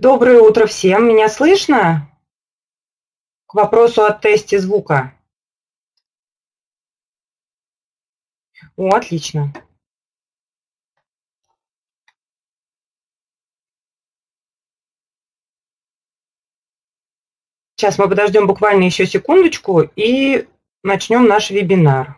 Доброе утро всем. Меня слышно? К вопросу о тесте звука. О, отлично. Сейчас мы подождем буквально еще секундочку и начнем наш вебинар.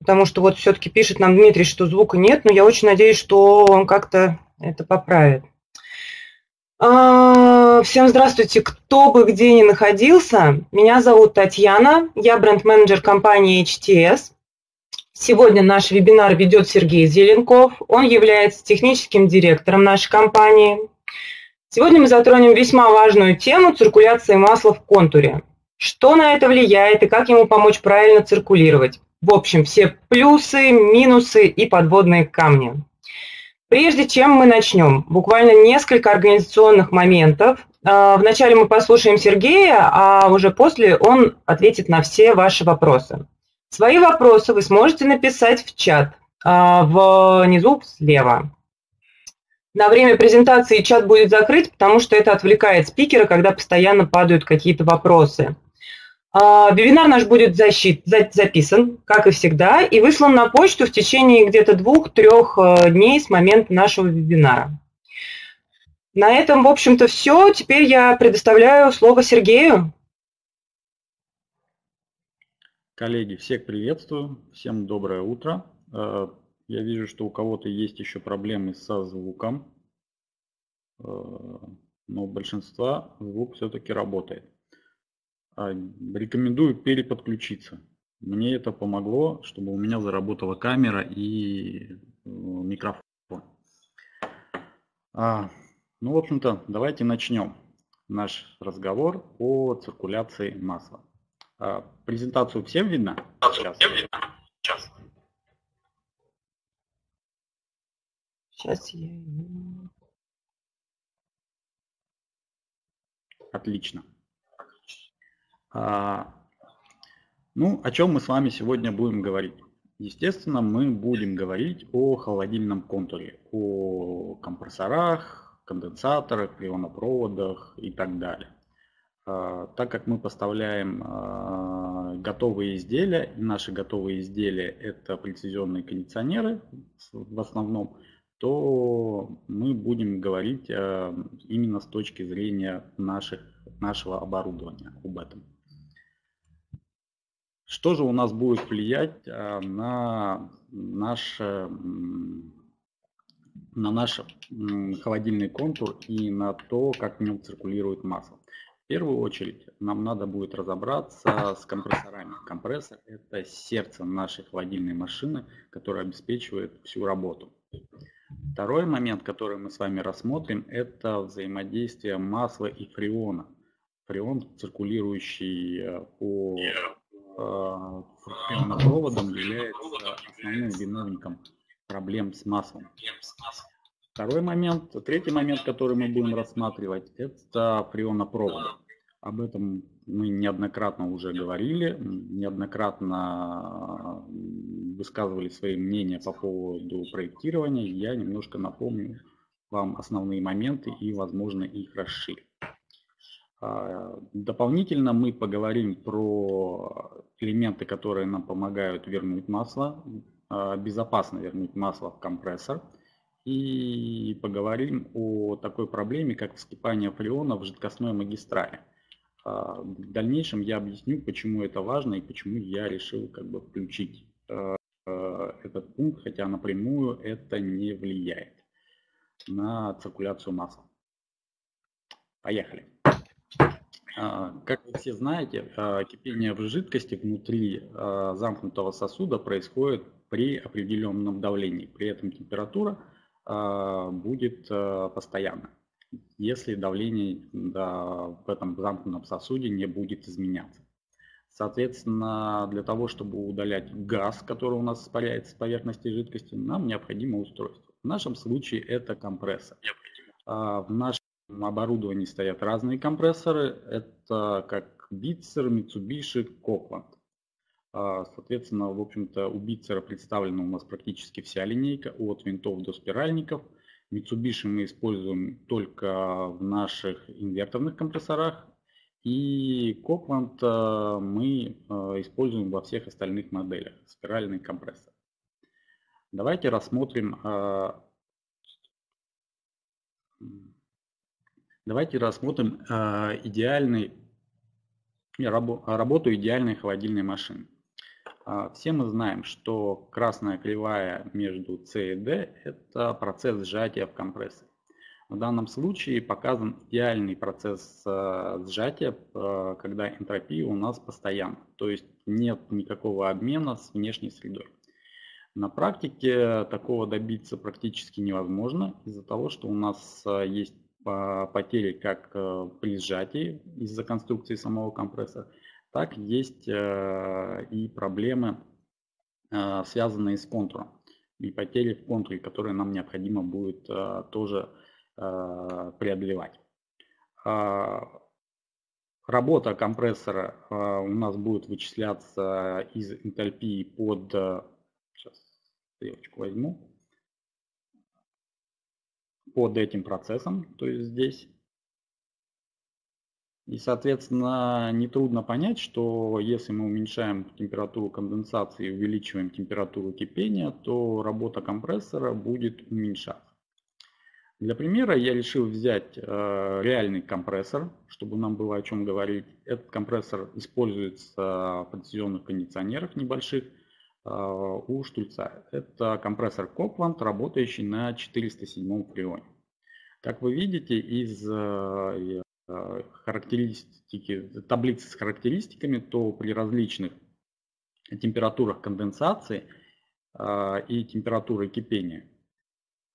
Потому что вот все-таки пишет нам Дмитрий, что звука нет, но я очень надеюсь, что он как-то это поправит. А, всем здравствуйте, кто бы где ни находился. Меня зовут Татьяна, я бренд-менеджер компании HTS. Сегодня наш вебинар ведет Сергей Зеленков. Он является техническим директором нашей компании. Сегодня мы затронем весьма важную тему циркуляции масла в контуре. Что на это влияет и как ему помочь правильно циркулировать. В общем, все плюсы, минусы и подводные камни. Прежде чем мы начнем, буквально несколько организационных моментов. А, вначале мы послушаем Сергея, а уже после он ответит на все ваши вопросы. Свои вопросы вы сможете написать в чат а, внизу слева. На время презентации чат будет закрыт, потому что это отвлекает спикера, когда постоянно падают какие-то вопросы. А, вебинар наш будет защит, записан, как и всегда, и выслан на почту в течение где-то двух-трех э, дней с момента нашего вебинара. На этом, в общем-то, все. Теперь я предоставляю слово Сергею. Коллеги, всех приветствую, всем доброе утро. Э, я вижу, что у кого-то есть еще проблемы со звуком, э, но большинства звук все-таки работает. А, рекомендую переподключиться. Мне это помогло, чтобы у меня заработала камера и э, микрофон. А, ну, в общем-то, давайте начнем наш разговор о циркуляции масла. А, презентацию всем видно? Сейчас. Всем видно? Сейчас. Сейчас я... Отлично. А, ну, о чем мы с вами сегодня будем говорить? Естественно, мы будем говорить о холодильном контуре, о компрессорах, конденсаторах, ионопроводах и так далее. А, так как мы поставляем а, готовые изделия, и наши готовые изделия это прецизионные кондиционеры в основном, то мы будем говорить именно с точки зрения наших, нашего оборудования об этом. Что же у нас будет влиять а, на наш, на наш холодильный контур и на то, как в нем циркулирует масло? В первую очередь нам надо будет разобраться с компрессорами. Компрессор – это сердце нашей холодильной машины, которое обеспечивает всю работу. Второй момент, который мы с вами рассмотрим, это взаимодействие масла и фреона. Фреон, циркулирующий э, по фрикционопроводом является основным виновником проблем с маслом. Второй момент, третий момент, который мы будем рассматривать, это фреонопровод. Об этом мы неоднократно уже говорили, неоднократно высказывали свои мнения по поводу проектирования. Я немножко напомню вам основные моменты и, возможно, их расширим. А, дополнительно мы поговорим про элементы, которые нам помогают вернуть масло, а, безопасно вернуть масло в компрессор. И поговорим о такой проблеме, как вскипание фреона в жидкостной магистрали. А, в дальнейшем я объясню, почему это важно и почему я решил как бы включить этот пункт, хотя напрямую это не влияет на циркуляцию масла. Поехали. А, как вы все знаете, а, кипение в жидкости внутри а, замкнутого сосуда происходит при определенном давлении. При этом температура будет постоянна, если давление в этом замкнутом сосуде не будет изменяться. Соответственно, для того, чтобы удалять газ, который у нас испаряется с поверхности жидкости, нам необходимо устройство. В нашем случае это компрессор. В нашем оборудовании стоят разные компрессоры. Это как Bitzer, Mitsubishi, Copeland. Соответственно, в общем-то, у Bitzer представлена у нас практически вся линейка от винтов до спиральников. Mitsubishi мы используем только в наших инверторных компрессорах. И Copeland э, мы э, используем во всех остальных моделях, спиральный компрессор. Давайте рассмотрим Давайте рассмотрим а, идеальный, работу идеальной холодильной машины. А, все мы знаем, что красная кривая между C и D – это процесс сжатия в компрессоре. В данном случае показан идеальный процесс а, сжатия, когда энтропия у нас постоянна, то есть нет никакого обмена с внешней средой. На практике такого добиться практически невозможно из-за того, что у нас есть потери как э, при сжатии из-за конструкции самого компрессора, так есть э, и проблемы, э, связанные с контуром. И потери в контуре, которые нам необходимо будет тоже преодолевать. Работа компрессора у нас будет вычисляться из энтальпии под... Сейчас стрелочку возьму под этим процессом, то есть здесь. И, соответственно, нетрудно понять, что если мы уменьшаем температуру конденсации и увеличиваем температуру кипения, то работа компрессора будет уменьшаться. Для примера я решил взять э, реальный компрессор, чтобы нам было о чем говорить. Этот компрессор используется в прецизионных кондиционерах небольших у Штульца. Это компрессор Copland, работающий на 407 фреоне. Как вы видите, из э, э, характеристики, таблицы с характеристиками, то при различных температурах конденсации и температуры кипения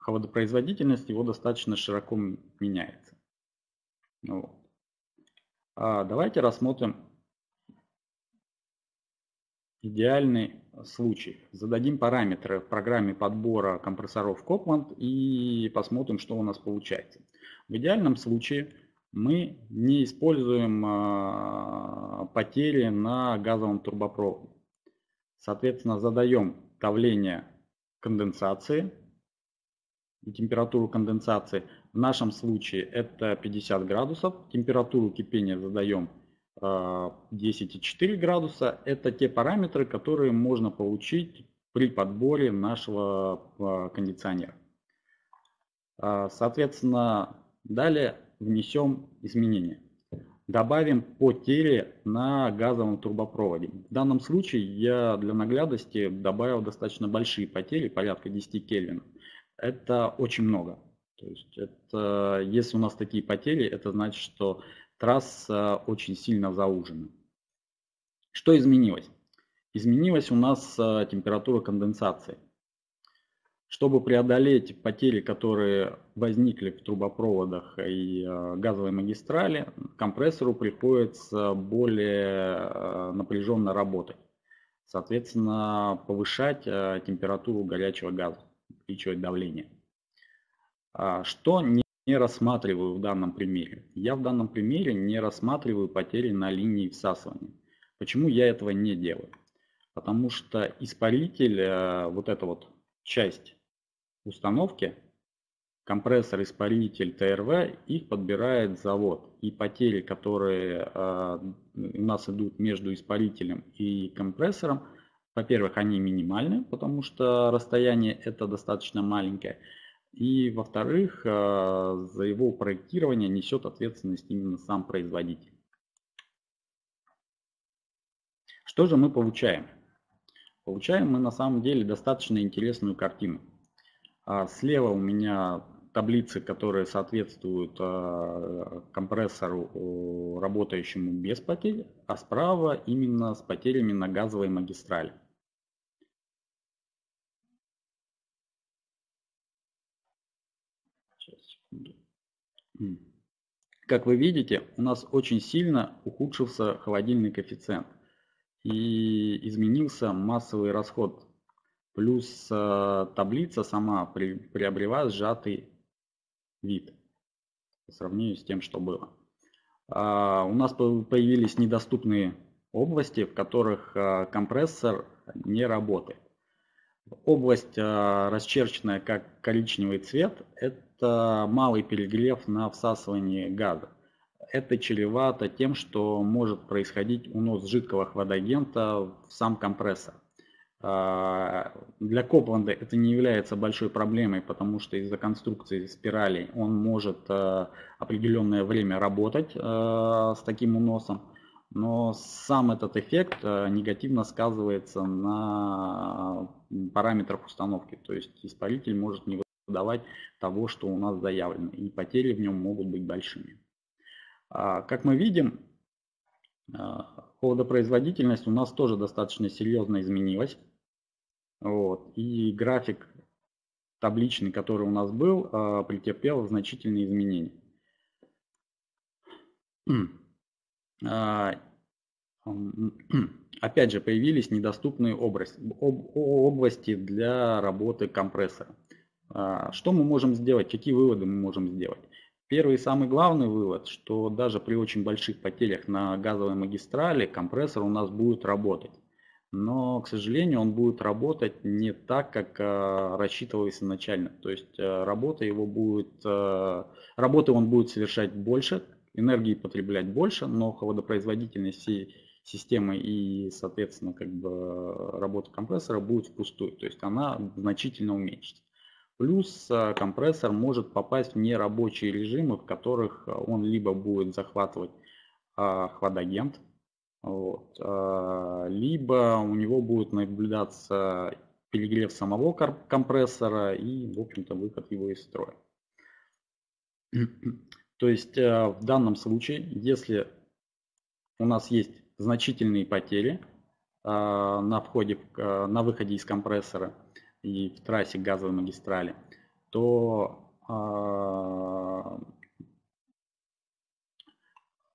холодопроизводительность его достаточно широко меняется. Вот. А давайте рассмотрим идеальный случай. Зададим параметры в программе подбора компрессоров Copland и посмотрим, что у нас получается. В идеальном случае мы не используем а, потери на газовом турбопроводе. Соответственно, задаем давление конденсации и температуру конденсации. В нашем случае это 50 градусов. Температуру кипения задаем 10,4 а, градуса – это те параметры, которые можно получить при подборе нашего а, кондиционера. А, соответственно, далее внесем изменения. Добавим потери на газовом турбопроводе. В данном случае я для наглядности добавил достаточно большие потери, порядка 10 кельвинов. Это очень много. То есть это, если у нас такие потери, это значит, что трасса очень сильно заужена. Что изменилось? Изменилась у нас э, температура конденсации. Чтобы преодолеть потери, которые возникли в трубопроводах и э, газовой магистрали, компрессору приходится более э, напряженно работать. Соответственно, повышать температуру горячего газа, увеличивать давление. А что не не рассматриваю в данном примере. Я в данном примере не рассматриваю потери на линии всасывания. Почему я этого не делаю? Потому что испаритель, э, вот эта вот часть установки, компрессор, испаритель, ТРВ, их подбирает завод. И потери, которые э, у нас идут между испарителем и компрессором, во-первых, они минимальны, потому что расстояние это достаточно маленькое. И во-вторых, э, за его проектирование несет ответственность именно сам производитель. Что же мы получаем? Получаем мы на самом деле достаточно интересную картину. А слева у меня таблицы, которые соответствуют э, компрессору, работающему без потерь, а справа именно с потерями на газовой магистрали. Как вы видите, у нас очень сильно ухудшился холодильный коэффициент и изменился массовый расход. Плюс э, таблица сама при, приобрела сжатый вид по сравнению с тем, что было. А, у нас появились недоступные области, в которых э, компрессор не работает. Область, э, расчерченная как коричневый цвет, это малый перегрев на всасывание газа. Это чревато тем, что может происходить унос жидкого хладагента в сам компрессор. А, для Копланда это не является большой проблемой, потому что из-за конструкции спиралей он может э, определенное время работать э, с таким уносом но сам этот эффект негативно сказывается на параметрах установки. То есть испаритель может не выдавать того, что у нас заявлено, и потери в нем могут быть большими. А, как мы видим, э, холодопроизводительность у нас тоже достаточно серьезно изменилась. Вот. И график табличный, который у нас был, э, претерпел значительные изменения. А, опять же, появились недоступные области для работы компрессора. А, что мы можем сделать, какие выводы мы можем сделать? Первый и самый главный вывод, что даже при очень больших потерях на газовой магистрали компрессор у нас будет работать. Но, к сожалению, он будет работать не так, как э, рассчитывалось изначально. То есть э, работа его будет, работы он будет совершать больше, энергии потреблять больше, но холодопроизводительность всей системы и, соответственно, как бы работа компрессора будет впустую, то есть она значительно уменьшится. Плюс э, компрессор может попасть в нерабочие режимы, в которых он либо будет захватывать а, хладагент, вот, либо у него будет наблюдаться перегрев самого компрессора и, в общем-то, выход его из строя. То есть э, в данном случае, если у нас есть значительные потери э, на, входе, э, на выходе из компрессора и в трассе газовой магистрали, то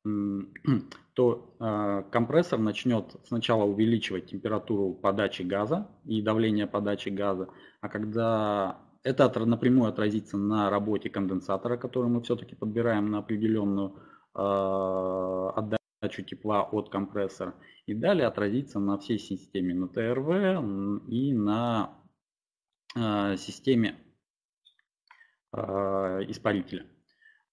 то компрессор начнет сначала увеличивать температуру подачи газа и давление подачи газа, а когда это напрямую отразится на работе конденсатора, который мы все-таки подбираем на определенную э, отдачу тепла от компрессора. И далее отразится на всей системе, на ТРВ и на э, системе э, испарителя.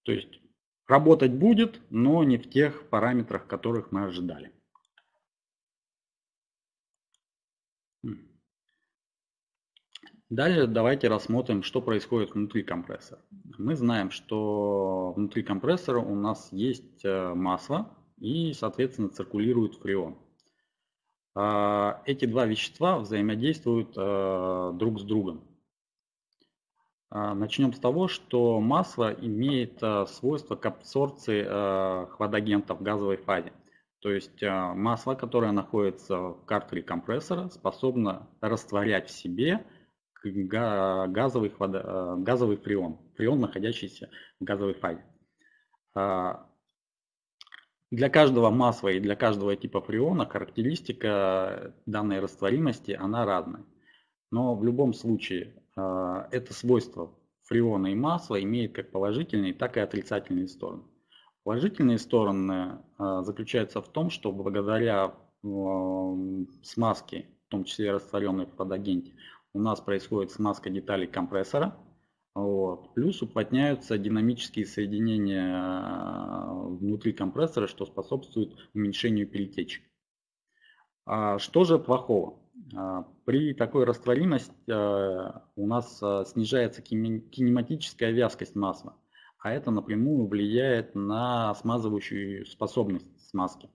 То есть работать будет, но не в тех параметрах, которых мы ожидали. Далее давайте рассмотрим, что происходит внутри компрессора. Мы знаем, что внутри компрессора у нас есть э, масло и, соответственно, циркулирует фреон. А, эти два вещества взаимодействуют э, друг с другом. А, начнем с того, что масло имеет свойство к абсорбции хладагента в газовой фазе. То есть масло, которое находится в картере компрессора, способно растворять в себе газовый, газовый фреон, фреон, находящийся в газовой фазе. Для каждого масла и для каждого типа фреона характеристика данной растворимости, она разная. Но в любом случае э, это свойство фреона и масла имеет как положительные, так и отрицательные стороны. Положительные стороны заключаются в том, что благодаря смазке, в том числе растворенной в подагенте, у нас происходит смазка деталей компрессора, вот. Плюс уплотняются динамические соединения э, внутри компрессора, что способствует уменьшению перетечек. А что же плохого? А, при такой растворимости э, у нас э, снижается кинематическая вязкость масла, а это напрямую влияет на смазывающую способность смазки.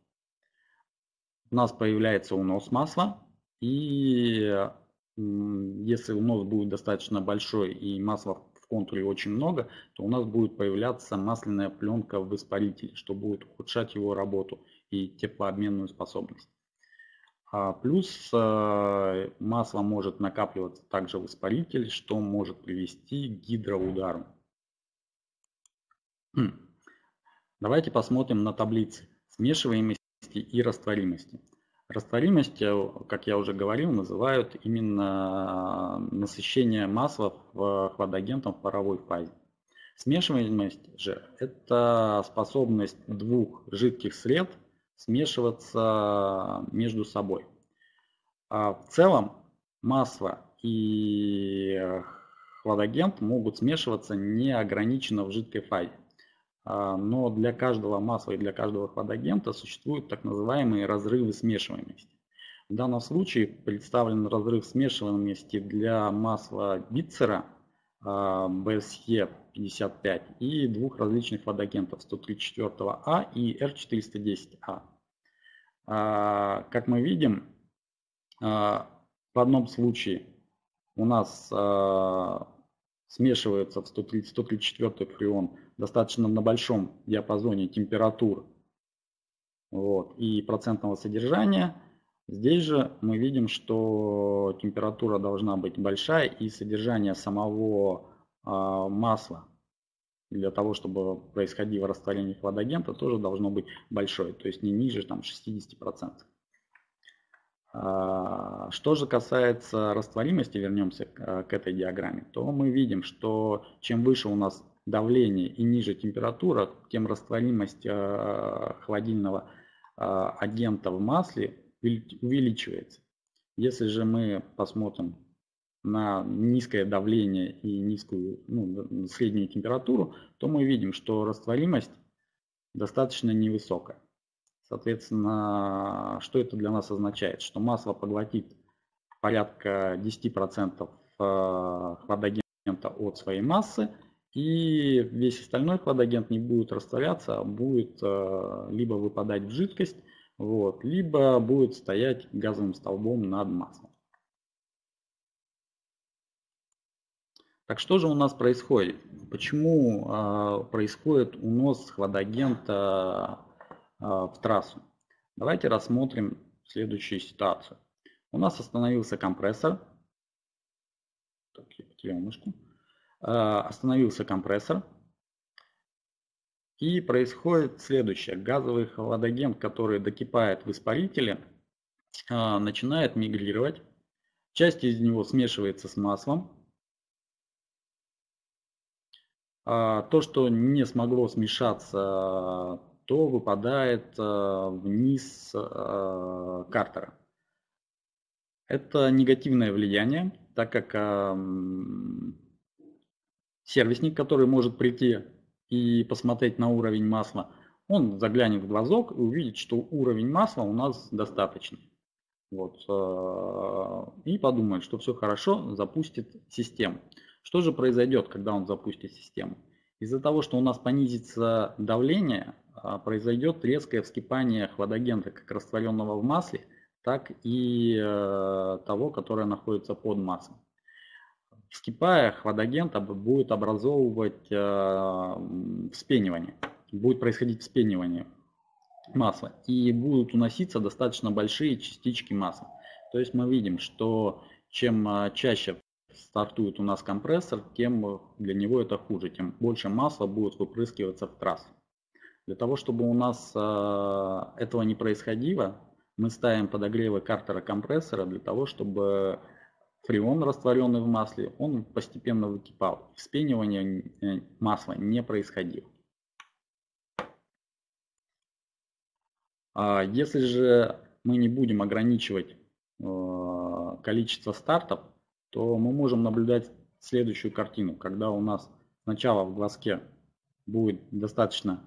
У нас появляется унос масла, и если унос будет достаточно большой и масла контуре очень много, то у нас будет появляться масляная пленка в испарителе, что будет ухудшать его работу и теплообменную способность. А плюс э, масло может накапливаться также в испарителе, что может привести к гидроудару. Хм. Давайте посмотрим на таблицы смешиваемости и растворимости. Растворимость, э, как я уже говорил, называют именно насыщение масла в хладагентом в паровой фазе. Смешиваемость же – это способность двух жидких сред смешиваться между собой. А в целом масло и хладагент могут смешиваться неограниченно в жидкой фазе. А, но для каждого масла и для каждого хладагента существуют так называемые разрывы смешиваемости. В данном случае представлен разрыв смешиваемости для масла Битцера BSE 55 и двух различных хладагентов 134А а и R410A. А. Как мы видим, в одном случае у нас смешивается в 134 фреон достаточно на большом диапазоне температур вот, и процентного содержания. Здесь же мы видим, что температура должна быть большая и содержание самого э, масла для того, чтобы происходило растворение хладагента, тоже должно быть большое, то есть не ниже там, 60%. А, что же касается растворимости, вернемся к, к этой диаграмме, то мы видим, что чем выше у нас давление и ниже температура, тем растворимость э, холодильного э, агента в масле увеличивается. Если же мы посмотрим на низкое давление и низкую ну, среднюю температуру, то мы видим, что растворимость достаточно невысокая. Соответственно, что это для нас означает? Что масло поглотит порядка 10% э, хладагента от своей массы, и весь остальной хладагент не будет растворяться, а будет э, либо выпадать в жидкость, вот, либо будет стоять газовым столбом над маслом. Так что же у нас происходит? Почему э, происходит унос хладагента в трассу? Давайте рассмотрим следующую ситуацию. У нас остановился компрессор. Так, я потерял мышку. Э, остановился компрессор. И происходит следующее. Газовый хладагент, который докипает в испарителе, э, начинает мигрировать. Часть из него смешивается с маслом. А то, что не смогло смешаться, то выпадает э, вниз картера. Это негативное влияние, так как сервисник, который может прийти и посмотреть на уровень масла, он заглянет в глазок и увидит, что уровень масла у нас достаточный. Вот, э, и подумает, что все хорошо, запустит систему. Что же произойдет, когда он запустит систему? Из-за того, что у нас понизится давление, э, произойдет резкое вскипание хладагента как растворенного в масле, так и э, того, которое находится под маслом. Вскипая, хладагент будет образовывать э, вспенивание, будет происходить вспенивание масла и будут уноситься достаточно большие частички масла. То есть мы видим, что чем э, чаще стартует у нас компрессор, тем для него это хуже, тем больше масла будет выпрыскиваться в трассу. Для того, чтобы у нас э, этого не происходило, мы ставим подогревы картера компрессора для того, чтобы фреон, растворенный в масле, он постепенно выкипал. Вспенивание э, масла не происходило. А если же мы не будем ограничивать э, количество стартов, то мы можем наблюдать следующую картину, когда у нас сначала в глазке будет достаточно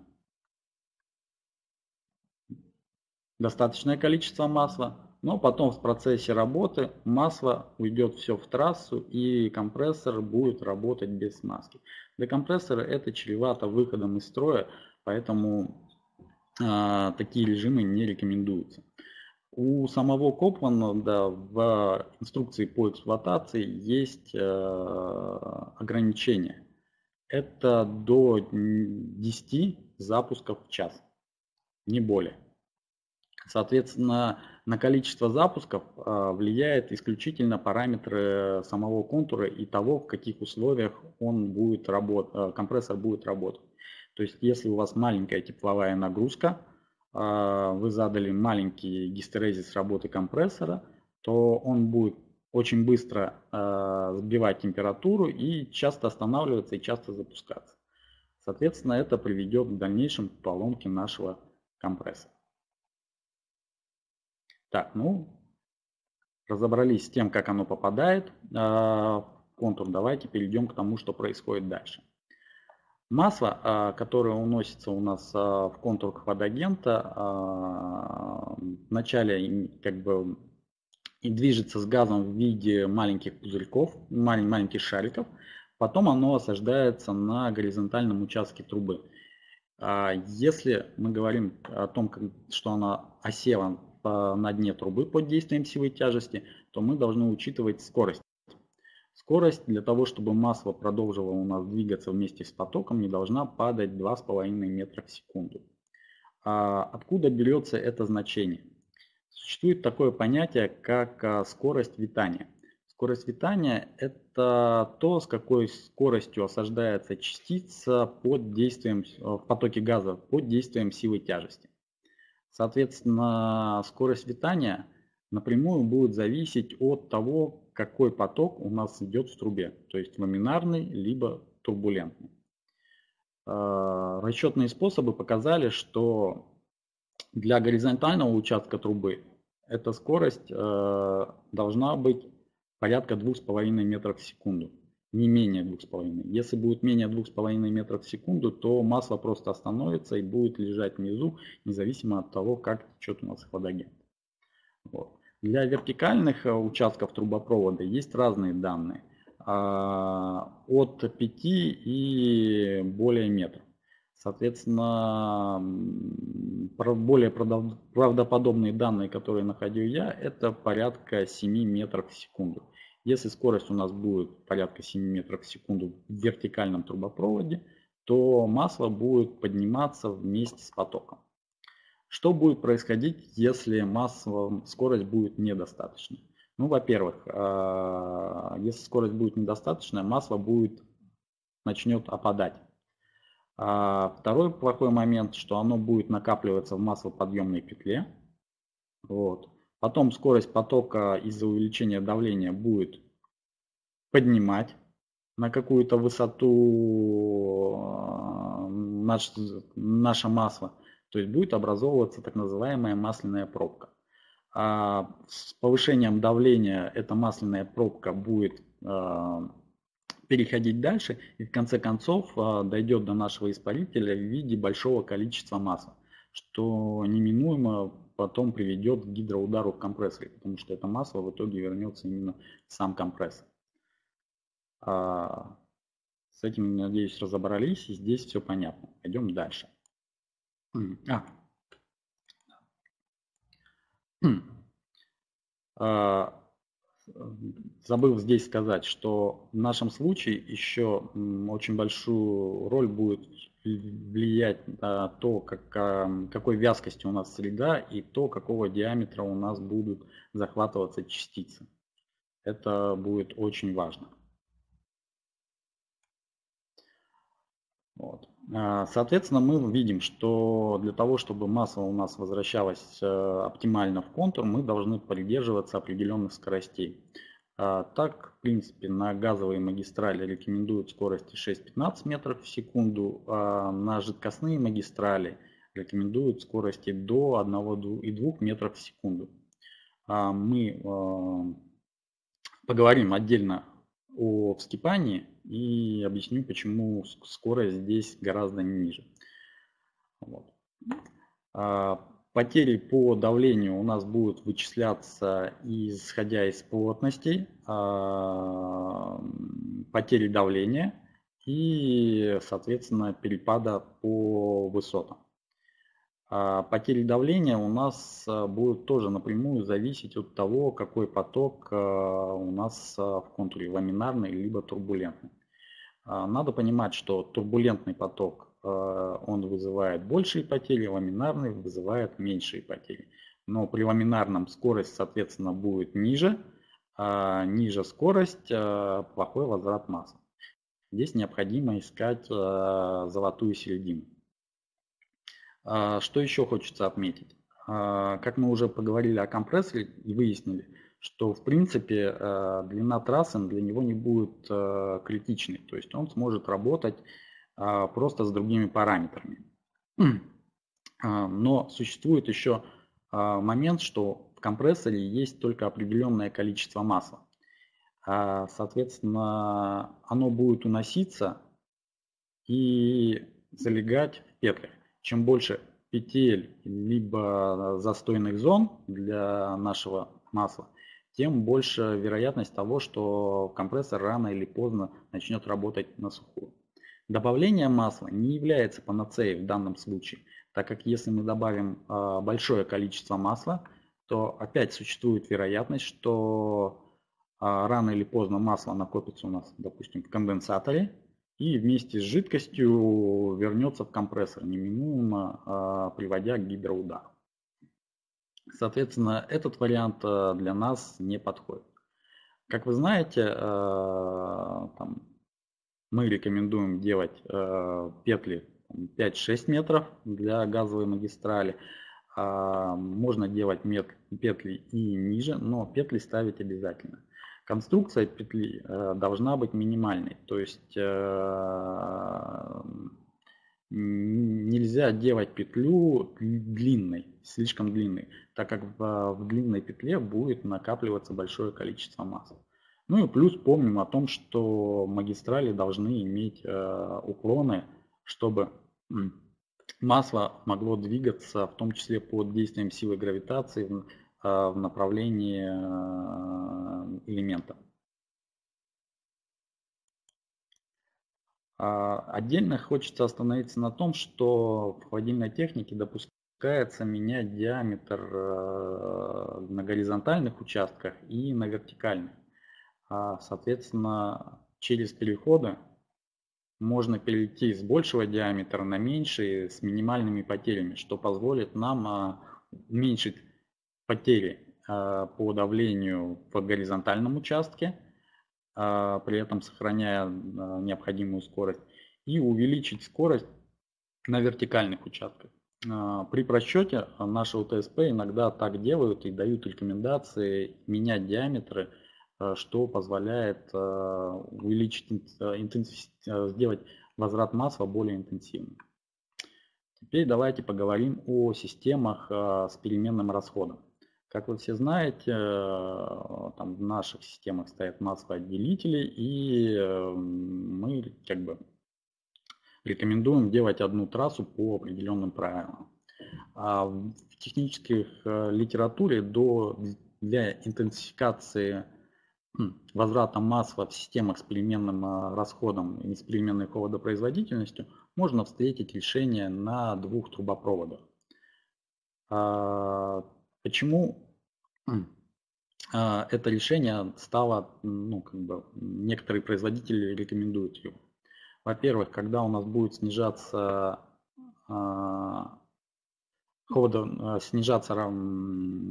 достаточное количество масла, но потом в процессе работы масло уйдет все в трассу и компрессор будет работать без смазки. Для компрессора это чревато выходом из строя, поэтому э, такие режимы не рекомендуются. У самого Коплана да, в инструкции по эксплуатации есть э, ограничения. Это до 10 запусков в час, не более. Соответственно, на количество запусков а, влияет исключительно параметры самого контура и того, в каких условиях он будет работать, а, компрессор будет работать. То есть, если у вас маленькая тепловая нагрузка, а, вы задали маленький гистерезис работы компрессора, то он будет очень быстро сбивать температуру и часто останавливаться и часто запускаться. Соответственно, это приведет в дальнейшем к поломке нашего компрессора. Так, ну, разобрались с тем, как оно попадает а, в контур. Давайте перейдем к тому, что происходит дальше. Масло, а, которое уносится у нас а, в контур квадагента, вначале как бы и движется с газом в виде маленьких пузырьков, маленьких шариков, потом оно осаждается на горизонтальном участке трубы. Если мы говорим о том, что она осела на дне трубы под действием силы тяжести, то мы должны учитывать скорость. Скорость для того, чтобы масло продолжило у нас двигаться вместе с потоком, не должна падать 2,5 метра в секунду. А откуда берется это значение? Существует такое понятие, как а, скорость витания. Скорость витания – это то, с какой скоростью осаждается частица под действием, в потоке газа под действием силы тяжести. Соответственно, скорость витания напрямую будет зависеть от того, какой поток у нас идет в трубе, то есть ламинарный либо турбулентный. А, расчетные способы показали, что для горизонтального участка трубы эта скорость э, должна быть порядка 2,5 метров в секунду не менее 2,5. Если будет менее 2,5 метров в секунду, то масло просто остановится и будет лежать внизу, независимо от того, как течет у нас хладагент. Вот. Для вертикальных э, участков трубопровода есть разные данные. А, от 5 и более метров. Соответственно, более правдоподобные данные, которые находил я, это порядка 7 метров в секунду. Если скорость у нас будет порядка 7 метров в секунду в вертикальном трубопроводе, то масло будет подниматься вместе с потоком. Что будет происходить, если масло, скорость будет недостаточной? Ну, во-первых, а, если скорость будет недостаточная, масло будет, начнет опадать. А второй плохой момент, что оно будет накапливаться в маслоподъемной петле. Вот. Потом скорость потока из-за увеличения давления будет поднимать на какую-то высоту э, наш, наше масло. То есть будет образовываться так называемая масляная пробка. А с повышением давления эта масляная пробка будет э, переходить дальше и в конце концов э, дойдет до нашего испарителя в виде большого количества масла, что неминуемо потом приведет к гидроудару в компрессоре, потому что это масло в итоге вернется именно в сам компрессор. А, с этим, надеюсь, разобрались, и здесь все понятно. Пойдем дальше. А. А, забыл здесь сказать, что в нашем случае еще очень большую роль будет влиять на то, как, какой вязкости у нас среда и то, какого диаметра у нас будут захватываться частицы. Это будет очень важно. Вот. А, соответственно, мы видим, что для того, чтобы масса у нас возвращалась э, оптимально в контур, мы должны придерживаться определенных скоростей. А, так, в принципе, на газовые магистрали рекомендуют скорости 6-15 метров в секунду, а на жидкостные магистрали рекомендуют скорости до 1,2 метров в секунду. А мы поговорим отдельно о вскипании и объясню, почему скорость здесь гораздо ниже. Вот. Потери по давлению у нас будут вычисляться исходя из плотностей, а, потери давления и, соответственно, перепада по высотам. А потери давления у нас а, будут тоже напрямую зависеть от того, какой поток у нас в контуре, ламинарный либо турбулентный. Надо понимать, что турбулентный поток он вызывает большие потери, ламинарный вызывает меньшие потери. Но при ламинарном скорость, соответственно, будет ниже, а ниже скорость, э, плохой возврат массы. Здесь необходимо искать э, золотую середину. Что еще хочется отметить? Как мы уже поговорили о компрессоре и выяснили, что в принципе длина трассы для него не будет критичной. То есть он сможет работать а, просто с другими параметрами. А, но существует еще а, момент, что в компрессоре есть только определенное количество масла. Соответственно, оно будет уноситься и залегать в петлях. Чем больше петель либо застойных зон для нашего масла, тем больше вероятность того, что компрессор рано или поздно начнет работать на сухую. Добавление масла не является панацеей в данном случае, так как если мы добавим а, большое количество масла, то опять существует вероятность, что а, рано или поздно масло накопится у нас, допустим, в конденсаторе и вместе с жидкостью вернется в компрессор, неминуемо а, приводя к гидроудару. Соответственно, этот вариант для нас не подходит. Как вы знаете, мы рекомендуем делать э, петли 5-6 метров для газовой магистрали. А, можно делать мет, петли и ниже, но петли ставить обязательно. Конструкция петли э, должна быть минимальной, то есть э, нельзя делать петлю длинной, слишком длинной, так как в, в длинной петле будет накапливаться большое количество масла. Ну и плюс помним о том, что магистрали должны иметь э, уклоны, чтобы масло могло двигаться, в том числе под действием силы гравитации в, э, в направлении э, элемента. А отдельно хочется остановиться на том, что в холодильной технике допускается менять диаметр э, на горизонтальных участках и на вертикальных. А, соответственно, через переходы можно перейти с большего диаметра на меньший с минимальными потерями, что позволит нам а, уменьшить потери а, по давлению в горизонтальном участке, при этом сохраняя необходимую скорость, и увеличить скорость на вертикальных участках. При просчете наши УТСП иногда так делают и дают рекомендации менять диаметры что позволяет э, увеличить, э, сделать возврат масла более интенсивным. Теперь давайте поговорим о системах с переменным расходом. Как вы все знаете, там в наших системах стоят маслоотделители, и мы как бы рекомендуем делать одну трассу по определенным правилам. А в технических литературе до, для интенсификации возвратом масла в системах с переменным а, расходом и с переменной холодопроизводительностью можно встретить решение на двух трубопроводах. А, почему а, это решение стало, ну, как бы, некоторые производители рекомендуют его. Во-первых, когда у нас будет снижаться хода, снижаться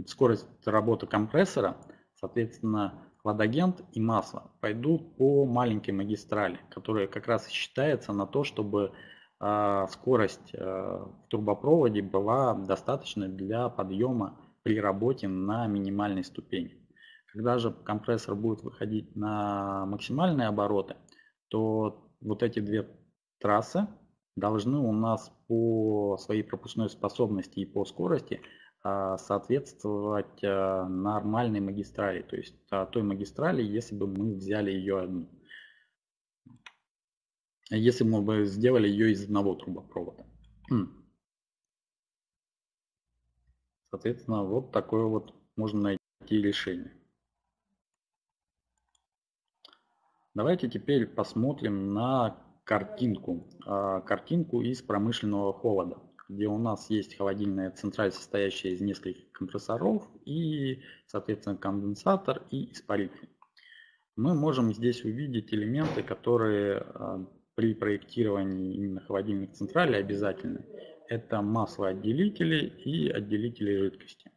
скорость работы компрессора, соответственно, Водогент и масло пойдут по маленькой магистрали, которая как раз считается на то, чтобы а, скорость а, в трубопроводе была достаточной для подъема при работе на минимальной ступени. Когда же компрессор будет выходить на максимальные обороты, то вот эти две трассы должны у нас по своей пропускной способности и по скорости соответствовать а, нормальной магистрали, то есть а, той магистрали, если бы мы взяли ее одну. Если мы бы сделали ее из одного трубопровода. Соответственно, вот такое вот можно найти решение. Давайте теперь посмотрим на картинку. Картинку из промышленного холода где у нас есть холодильная централь, состоящая из нескольких компрессоров и, соответственно, конденсатор и испаритель. Мы можем здесь увидеть элементы, которые а, при проектировании именно холодильных централей обязательны. Это маслоотделители и отделители жидкости.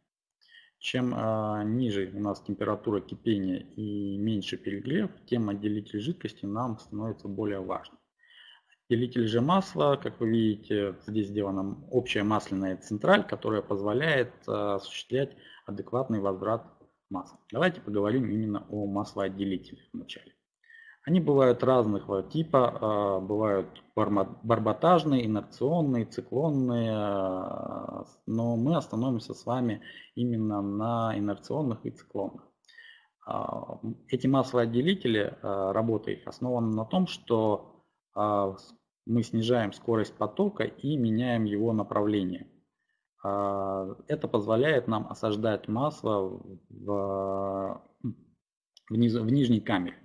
Чем э, ниже у нас температура кипения и меньше перегрев, тем отделитель жидкости нам становится более важным. Делитель же масла, как вы видите, здесь сделана общая масляная централь, которая позволяет э, осуществлять адекватный возврат масла. Давайте поговорим именно о маслоотделителях вначале. Они бывают разных типа, э, бывают барботажные, инерционные, циклонные, э, но мы остановимся с вами именно на инерционных и циклонных. Эти маслоотделители, работа их основана на том, что мы снижаем скорость потока и меняем его направление. А, это позволяет нам осаждать масло в, в, низ, в нижней камере.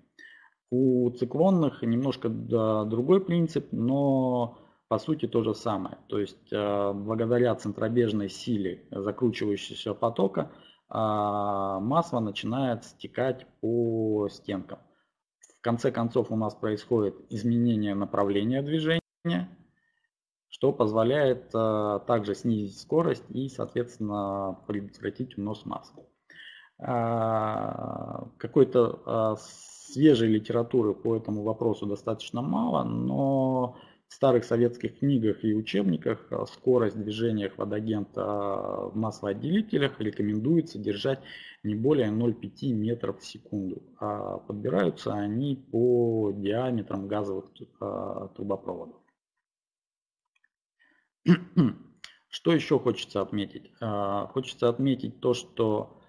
У циклонных немножко другой принцип, но по сути то же самое. То есть а, благодаря центробежной силе закручивающегося потока а, масло начинает стекать по стенкам конце концов у нас происходит изменение направления движения, что позволяет э, также снизить скорость и, соответственно, предотвратить унос массы. А, какой-то а, свежей литературы по этому вопросу достаточно мало, но старых советских книгах и учебниках а, скорость движения хладагента в маслоотделителях рекомендуется держать не более 0,5 метров в секунду. А подбираются они по диаметрам газовых а, трубопроводов. Что еще хочется отметить? А, хочется отметить то, что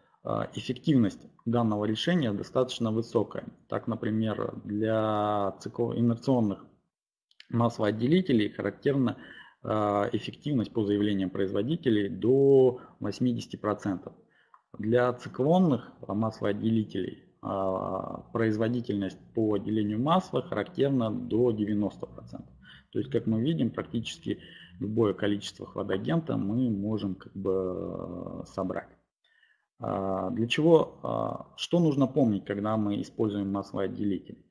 эффективность данного решения достаточно высокая. Так, например, для инерционных маслоотделителей характерна эффективность по заявлениям производителей до 80%. Для циклонных маслоотделителей а, производительность по отделению масла характерна до 90%. То есть, как мы видим, практически любое количество хладагента мы можем как бы собрать. А, для чего, а, что нужно помнить, когда мы используем маслоотделитель?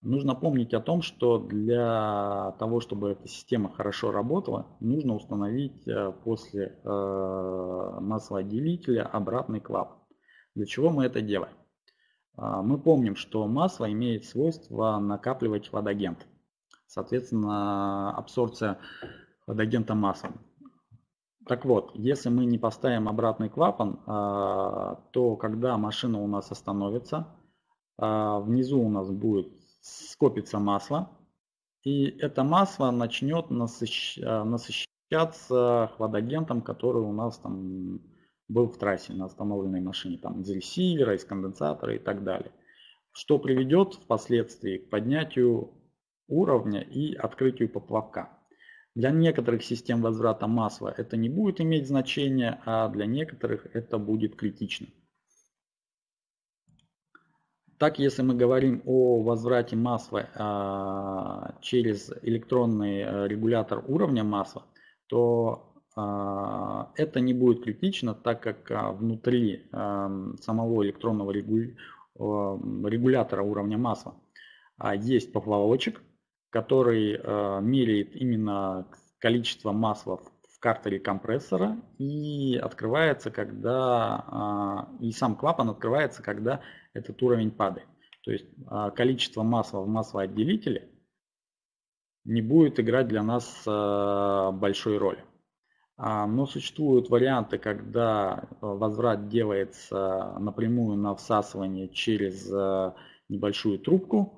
Нужно помнить о том, что для того, чтобы эта система хорошо работала, нужно установить э, после э, маслоотделителя обратный клапан. Для чего мы это делаем? А, мы помним, что масло имеет свойство накапливать водогент. Соответственно, абсорбция водогента маслом. Так вот, если мы не поставим обратный клапан, а, то когда машина у нас остановится, а, внизу у нас будет скопится масло, и это масло начнет насыщ, э, насыщаться хладагентом, который у нас там был в трассе на остановленной машине, там из ресивера, из конденсатора и так далее. Что приведет впоследствии к поднятию уровня и открытию поплавка. Для некоторых систем возврата масла это не будет иметь значения, а для некоторых это будет критично. Так, если мы говорим о возврате масла а, через электронный э, регулятор уровня масла, то а, это не будет критично, так как а, внутри самого электронного регулятора уровня масла есть поплавочек, который меряет именно количество масла в картере компрессора и открывается, когда и сам клапан открывается, когда этот уровень падает. То есть а, количество масла в маслоотделителе не будет играть для нас а, большой роли. Но существуют варианты, когда возврат делается напрямую на всасывание через небольшую трубку.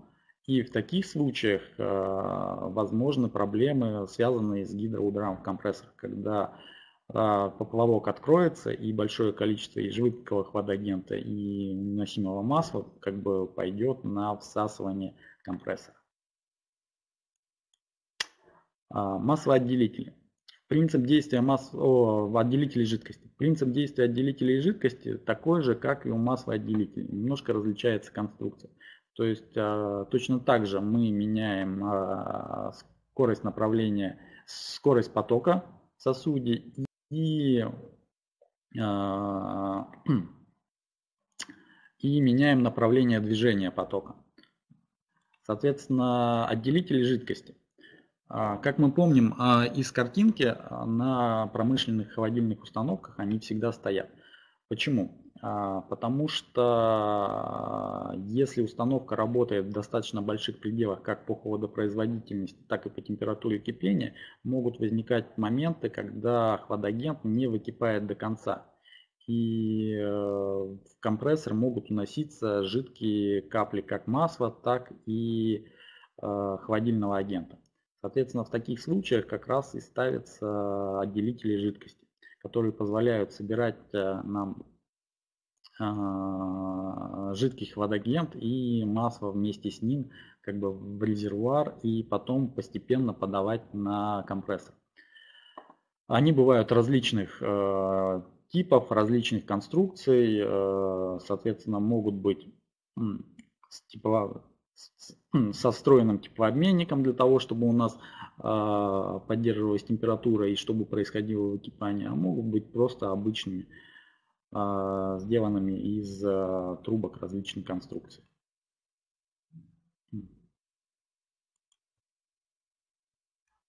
И в таких случаях возможны проблемы, связанные с гидроударом в компрессорах, когда а, поплавок откроется и большое количество и жидкого хладагента, и носимого масла как бы пойдет на всасывание компрессора. А, маслоотделители. Принцип действия масла, о, отделителей жидкости. Принцип действия отделителей жидкости такой же, как и у маслоотделителей. Немножко различается конструкция. То есть а, точно так же мы меняем скорость направления, скорость потока в сосуде и, а, и меняем направление движения потока. Соответственно, отделители жидкости. А, как мы помним а, из картинки, на промышленных холодильных установках они всегда стоят. Почему? А, потому что если установка работает в достаточно больших пределах как по холодопроизводительности, так и по температуре кипения, могут возникать моменты, когда хладагент не выкипает до конца. И э, в компрессор могут уноситься жидкие капли как масла, так и э, холодильного агента. Соответственно, в таких случаях как раз и ставятся отделители жидкости, которые позволяют собирать э, нам а, жидкий хладагент и масло вместе с ним как бы в резервуар и потом постепенно подавать на компрессор. Они бывают различных э, типов, различных конструкций, э, соответственно, могут быть с тепло, со встроенным теплообменником для того, чтобы у нас э, поддерживалась температура и чтобы происходило выкипание, а могут быть просто обычными сделанными из а, трубок различных конструкций.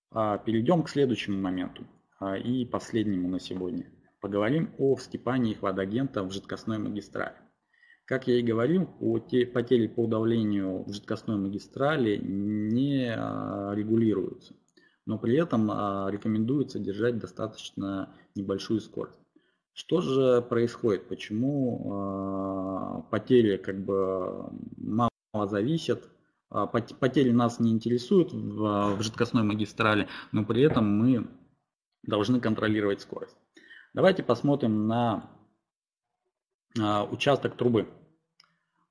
А, перейдем к следующему моменту и последнему на сегодня. Поговорим о вскипании хладагента в жидкостной магистрали. Как я и говорил, потери по давлению в жидкостной магистрали не регулируются, но при этом рекомендуется держать достаточно небольшую скорость. Что же происходит? Почему э, потери как бы мало зависят? Э, потери нас не интересуют в, в жидкостной магистрали, но при этом мы должны контролировать скорость. Давайте посмотрим на э, участок трубы.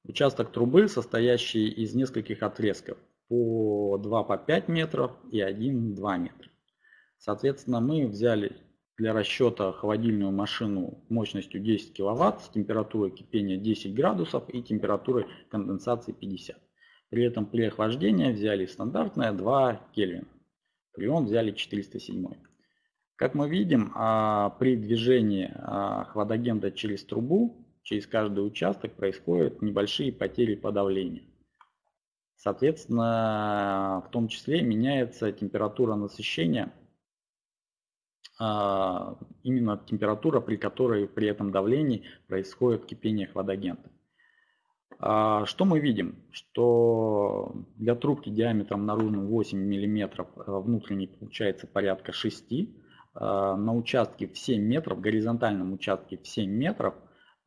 Участок трубы, состоящий из нескольких отрезков по 2 по 5 метров и 1 2 метра. Соответственно, мы взяли для расчета холодильную машину мощностью 10 кВт с температурой кипения 10 градусов и температурой конденсации 50. При этом при охлаждении взяли стандартное 2 Кельвин. Прион взяли 407. Как мы видим, а, при движении а, хладагента через трубу, через каждый участок происходят небольшие потери по давлению. Соответственно, в том числе меняется температура насыщения именно температура, при которой при этом давлении происходит кипение хладагента. А, что мы видим? Что для трубки диаметром наружным 8 мм, внутренней получается порядка 6 а, на участке в 7 метров, горизонтальном участке в 7 метров,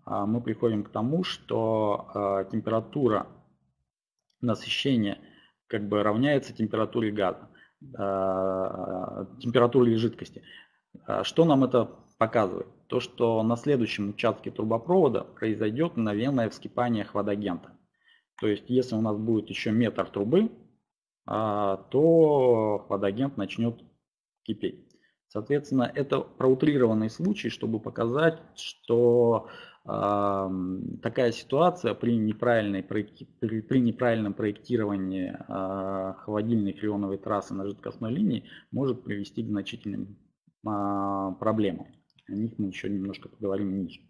мы приходим к тому, что температура насыщения как бы равняется температуре газа, температуре жидкости. А что нам это показывает? То, что на следующем участке трубопровода произойдет мгновенное вскипание хладагента. То есть, если у нас будет еще метр трубы, а, то хладагент начнет кипеть. Соответственно, это проутрированный случай, чтобы показать, что э, такая ситуация при, неправильной, при, при неправильном проектировании э, холодильной ионовой трассы на жидкостной линии может привести к значительным проблемы. О них мы еще немножко поговорим ниже.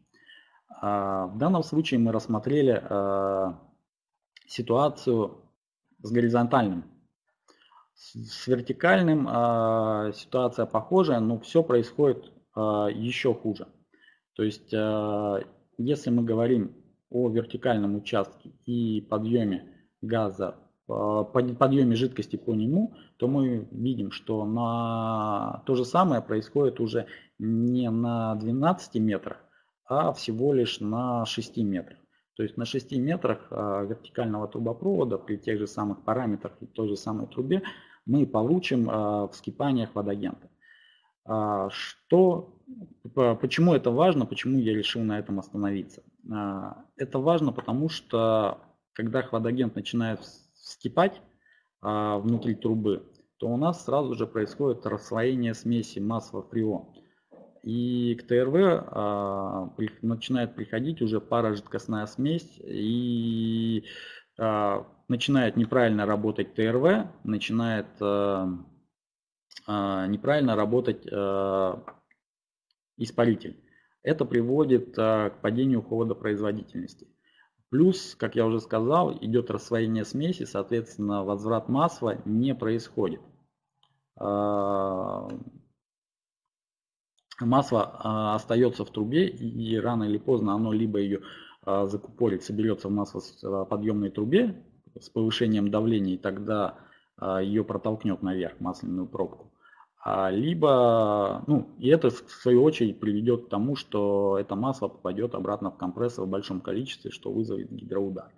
А, в данном случае мы рассмотрели а, ситуацию с горизонтальным. С вертикальным ситуация похожая, но все происходит еще хуже. То есть, если мы говорим о вертикальном участке и подъеме газа подъеме жидкости по нему, то мы видим, что на то же самое происходит уже не на 12 метрах, а всего лишь на 6 метрах. То есть на 6 метрах а, вертикального трубопровода при тех же самых параметрах и той же самой трубе мы получим а, вскипание водоагента. А, что, почему это важно, почему я решил на этом остановиться? Это важно, потому что когда хладагент начинает вскипать внутри трубы, то у нас сразу же происходит рассвоение смеси масла-фреон. И к ТРВ а, при, начинает приходить уже паражидкостная смесь и а, начинает неправильно работать ТРВ, начинает а, а, неправильно работать а, испаритель. Это приводит а, к падению производительности. Плюс, как я уже сказал, идет рассвоение смеси, соответственно, возврат масла не происходит. А, масло а, остается в трубе и рано или поздно оно либо ее а, закупорит, соберется в маслоподъемной трубе с повышением давления, и тогда ее протолкнет наверх масляную пробку. Либо, ну, и это в свою очередь приведет к тому, что это масло попадет обратно в компрессор в большом количестве, что вызовет гидроудар.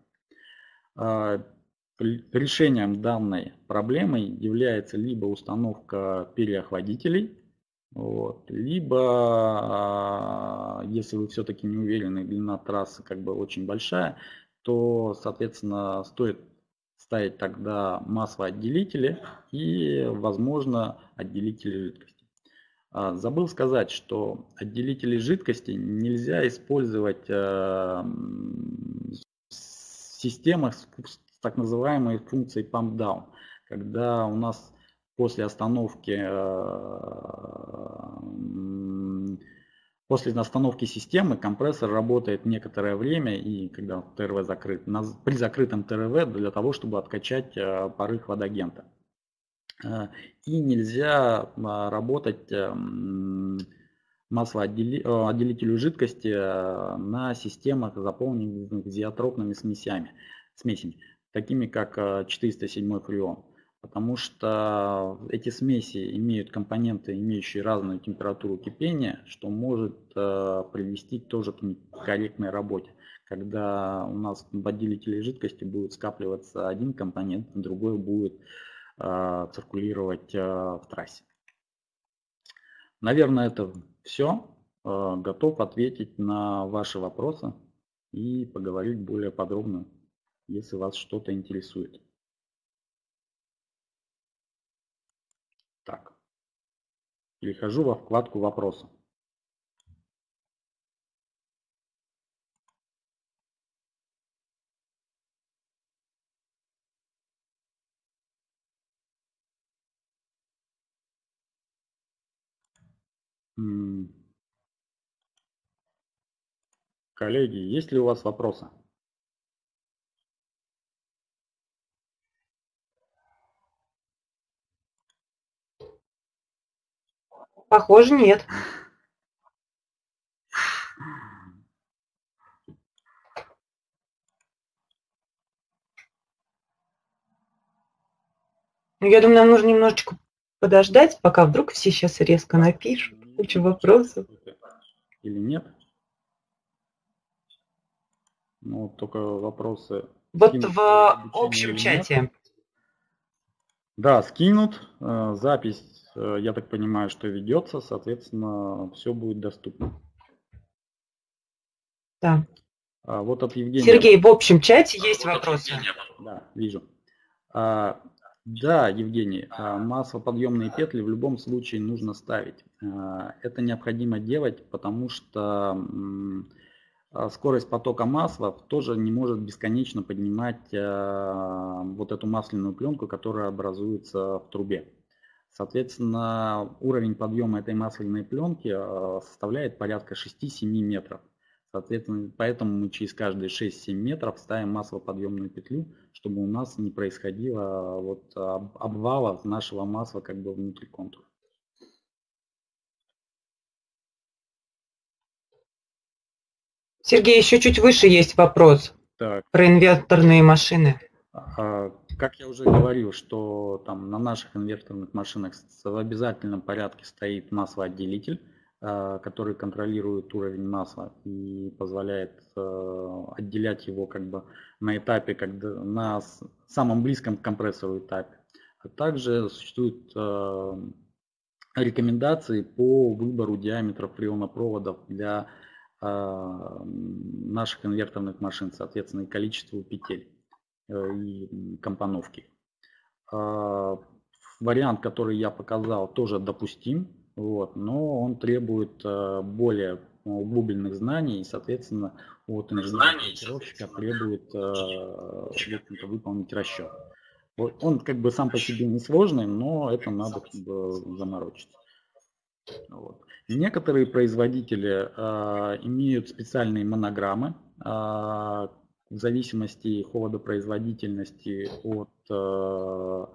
Решением данной проблемы является либо установка переохладителей, вот. Либо, а, если вы все-таки не уверены, длина трассы как бы очень большая, то, соответственно, стоит ставить тогда маслоотделители и, возможно, отделители жидкости. А, забыл сказать, что отделители жидкости нельзя использовать а, в системах с так называемой функцией pump down, когда у нас после остановки э, после остановки системы компрессор работает некоторое время и когда ТРВ закрыт, при закрытом ТРВ для того, чтобы откачать э, пары хладагента. Э, и нельзя работать маслоотделителю жидкости на системах, заполненных зиотропными смесями, смесями такими как 407 фреон потому что эти смеси имеют компоненты, имеющие разную температуру кипения, что может э, привести тоже к некорректной работе, когда у нас в отделителе жидкости будет скапливаться один компонент, другой будет э, циркулировать э, в трассе. Наверное, это все. Готов ответить на ваши вопросы и поговорить более подробно, если вас что-то интересует. Так. Перехожу во вкладку вопроса. Коллеги, есть ли у вас вопросы? Похоже, нет. Ну, я думаю, нам нужно немножечко подождать, пока вдруг все сейчас резко напишут кучу вопросов. Или нет? Ну, только вопросы. Вот в общем чате. Да, скинут. Э, запись я так понимаю, что ведется, соответственно, все будет доступно. Да. А, вот от Евгения. Сергей, в общем чате есть вопросы. Да, вижу. А, да, Евгений, а маслоподъемные петли в любом случае нужно ставить. А, это необходимо делать, потому что а, скорость потока масла тоже не может бесконечно поднимать вот эту масляную пленку, которая образуется в трубе. Соответственно, уровень подъема этой масляной пленки э, составляет порядка 6-7 метров. Соответственно, поэтому мы через каждые 6-7 метров ставим маслоподъемную петлю, чтобы у нас не происходило э, вот обвала нашего масла как бы внутри контура. Сергей, еще чуть выше есть вопрос так. про инверторные машины. А, как я уже говорил, что там на наших инверторных машинах в обязательном порядке стоит маслоотделитель, э, который контролирует уровень масла и позволяет э, отделять его как бы на этапе, когда на самом близком к компрессору этапе. А также существуют э, рекомендации по выбору диаметров приемопроводов для наших инверторных машин, соответственно, и количеству петель. Э, и компоновки. А, вариант, который я показал, тоже допустим, вот, но он требует э, более углубленных знаний и, соответственно, от инженера-проектировщика требует э, выполнить расчет. Вот он как бы сам по себе не сложный, но это надо как бы заморочиться. Вот. Некоторые производители э, имеют специальные монограммы, э, в зависимости холодопроизводительности от э,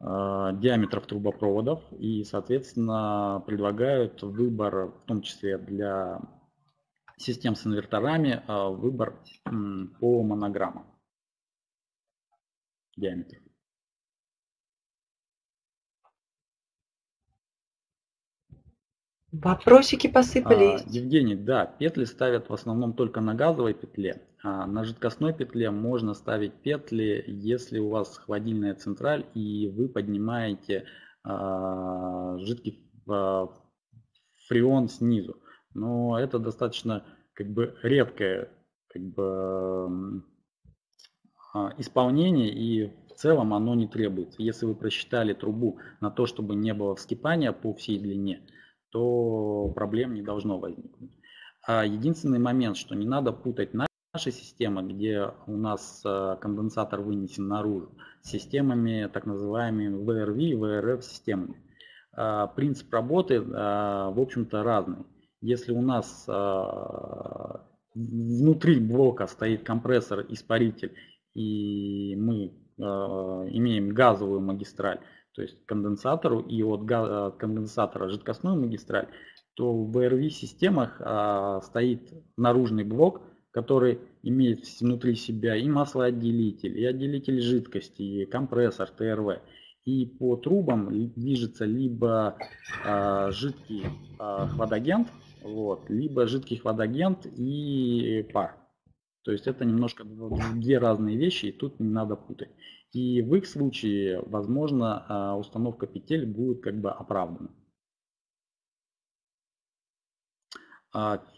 э, диаметров трубопроводов и, соответственно, предлагают выбор, в том числе для систем с инверторами, э, выбор по монограммам диаметров. Вопросики посыпались. А, Евгений, да, петли ставят в основном только на газовой петле. А на жидкостной петле можно ставить петли, если у вас холодильная централь и вы поднимаете а, жидкий а, фреон снизу. Но это достаточно как бы редкое как бы, исполнение и в целом оно не требуется. Если вы просчитали трубу на то, чтобы не было вскипания по всей длине, то проблем не должно возникнуть. Единственный момент, что не надо путать наши системы, где у нас э, конденсатор вынесен наружу, с системами так называемыми VRV и VRF системами. А, принцип работы, а, в общем-то, разный. Если у нас внутри блока стоит компрессор, испаритель, и мы имеем газовую магистраль, то есть конденсатору и от э, конденсатора жидкостную магистраль, то в BRV-системах а, стоит наружный блок, который имеет внутри себя и маслоотделитель, и отделитель жидкости, и компрессор ТРВ. И по трубам движется либо а, жидкий а, хладагент, вот, либо жидкий хладагент и пар. То есть это немножко две разные вещи, и тут не надо путать. И в их случае, возможно, а, установка петель будет как бы оправдана.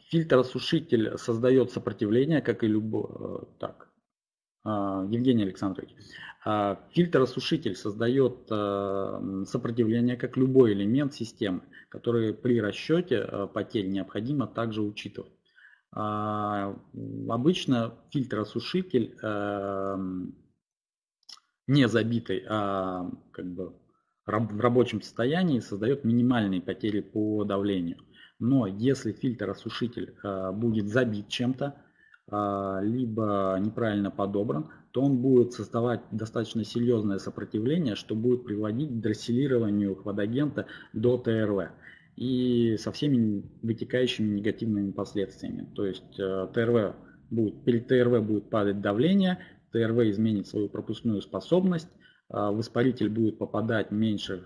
А, фильтр-осушитель создает сопротивление, как и любой... Э, так, а, Евгений Александрович. Фильтр-осушитель создает э, сопротивление, как любой элемент системы, который при расчете э, потерь необходимо также учитывать. Обычно фильтр-осушитель не забитой, а как бы в рабочем состоянии создает минимальные потери по давлению. Но если фильтр-осушитель а, будет забит чем-то, а, либо неправильно подобран, то он будет создавать достаточно серьезное сопротивление, что будет приводить к дросселированию хладагента до ТРВ и со всеми вытекающими негативными последствиями. То есть а, ТРВ будет, перед ТРВ будет падать давление, ТРВ изменит свою пропускную способность, в испаритель будет попадать меньше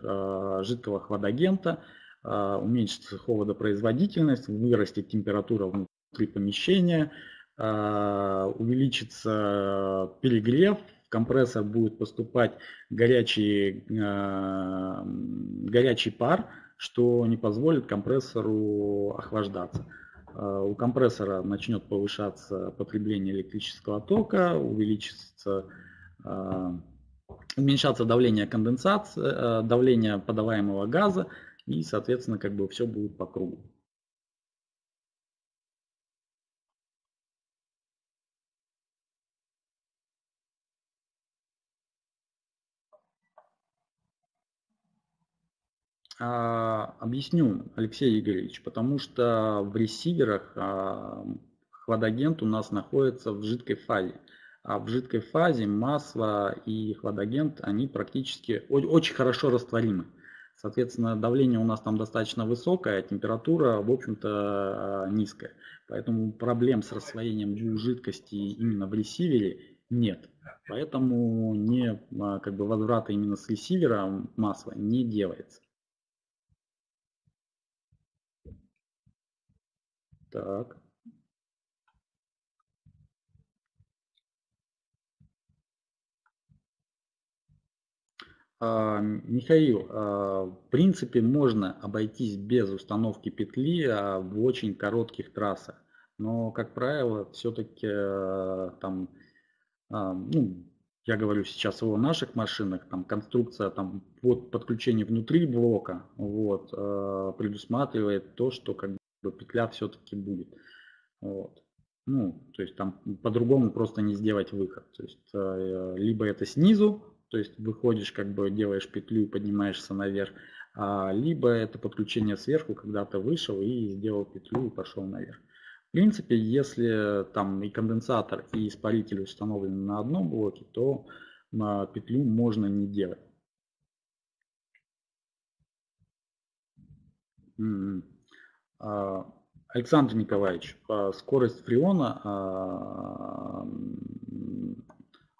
жидкого хладагента, уменьшится холодопроизводительность, вырастет температура внутри помещения, увеличится перегрев, в компрессор будет поступать горячий, горячий пар, что не позволит компрессору охлаждаться. У компрессора начнет повышаться потребление электрического тока, увеличится, уменьшаться давление конденсации, э, давление подаваемого газа и, соответственно, как бы все будет по кругу. А, объясню, Алексей Игоревич, потому что в ресиверах а, хладагент у нас находится в жидкой фазе. А в жидкой фазе масло и хладагент, они практически очень хорошо растворимы. Соответственно, давление у нас там достаточно высокое, температура, в общем-то, низкая. Поэтому проблем с рассвоением двух жидкостей именно в ресивере Нет. Поэтому не, а, как бы возврата именно с ресивера масла не делается. Так. А, Михаил, а, в принципе можно обойтись без установки петли в очень коротких трассах, но, как правило, все-таки там а, ну, я говорю сейчас о наших машинах, там конструкция там под подключение внутри блока вот, а, предусматривает то, что как бы петля все-таки будет. Вот. Ну, то есть там по-другому просто не сделать выход. То есть а, либо это снизу, то есть выходишь, как бы делаешь петлю и поднимаешься наверх, либо это подключение сверху, когда ты вышел и сделал петлю и пошел наверх. В принципе, если там и конденсатор, и испаритель установлены на одном блоке, то на петлю можно не делать. М-м. А, Александр Николаевич, а, скорость фреона а,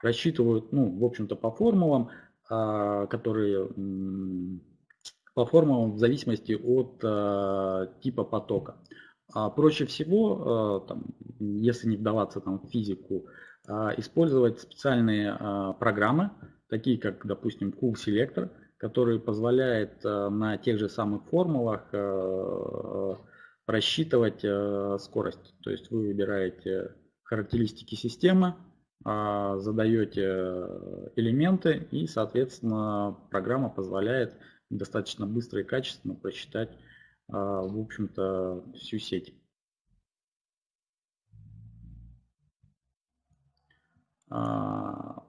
рассчитывают, ну, в общем-то, по формулам, которые по формулам в зависимости от типа потока. А проще всего, там, если не вдаваться там, в физику, а, использовать специальные а, программы, такие как, допустим, Cool Selector, который позволяет на тех же самых формулах рассчитывать скорость. То есть вы выбираете характеристики системы, а, задаете элементы и, соответственно, программа позволяет достаточно быстро и качественно просчитать а, в общем-то, всю сеть. А,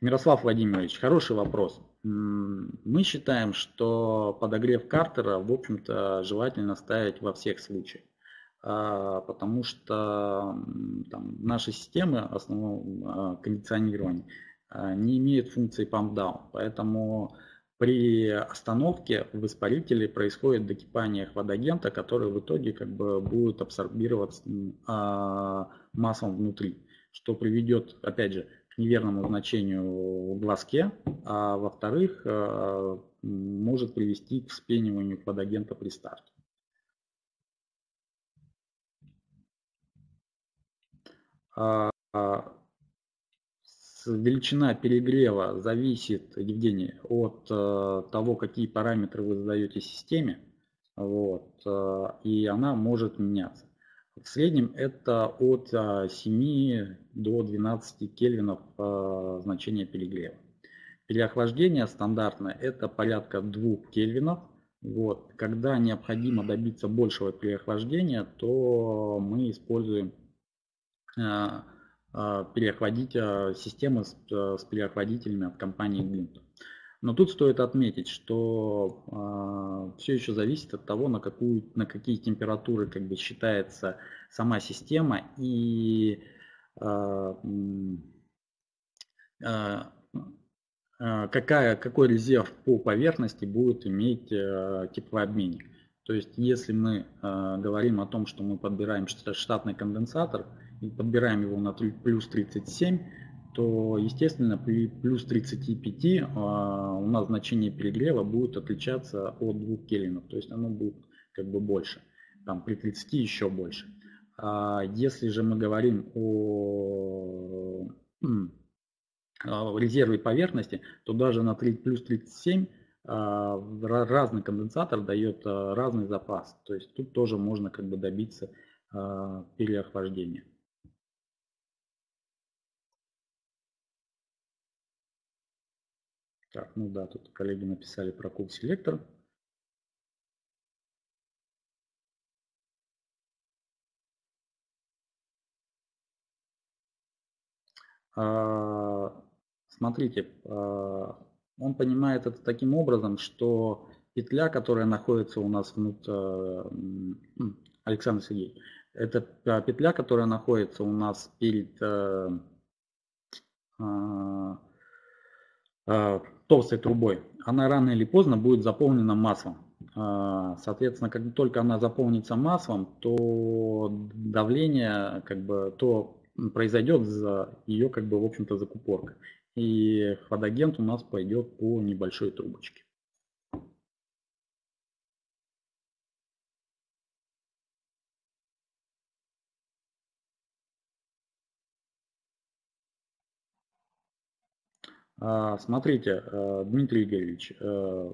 Мирослав Владимирович, хороший вопрос. Мы считаем, что подогрев картера, в общем-то, желательно ставить во всех случаях, а, потому что там, наши системы основного кондиционирования не имеют функции pump down, поэтому при остановке в испарителе происходит докипание водоагента, который в итоге как бы будет абсорбироваться а, маслом внутри, что приведет, опять же, к неверному значению в глазке, а во-вторых, а, может привести к вспениванию водоагента при старте. Величина перегрева зависит, Евгений, от э, того, какие параметры вы задаете системе, вот, э, и она может меняться. В среднем это от 7 э, до 12 кельвинов значение перегрева. Переохлаждение стандартное это порядка 2 кельвинов. Вот. Когда необходимо добиться большего переохлаждения, то мы используем а, переохладить а, системы с, с переохладителями от компании Glint. Но тут стоит отметить, что э, все еще зависит от того, на, какую, на какие температуры как бы, считается сама система и э, э, какая, какой резерв по поверхности будет иметь э, теплообменник. То есть если мы э, говорим о том, что мы подбираем штатный конденсатор, и подбираем его на плюс 37, то, естественно, при плюс 35 а, у нас значение перегрева будет отличаться от 2 кельвинов, то есть оно будет как бы больше, там при 30 еще больше. А если же мы говорим о, о резерве поверхности, то даже на 3, плюс 37 а, разный конденсатор дает а, разный запас. То есть тут тоже можно как бы добиться переохлаждения. Так, ну да, тут коллеги написали про куб селектор. А, смотрите, а, он понимает это таким образом, что петля, которая находится у нас внутри, Александр Сергеевич, это петля, которая находится у нас перед а, толстой трубой, она рано или поздно будет заполнена маслом. А, соответственно, как только она заполнится маслом, то давление, как бы, то произойдет за ее как бы в общем-то закупорка. И хладагент у нас пойдет по небольшой трубочке. А, смотрите, э, Дмитрий Игоревич, э,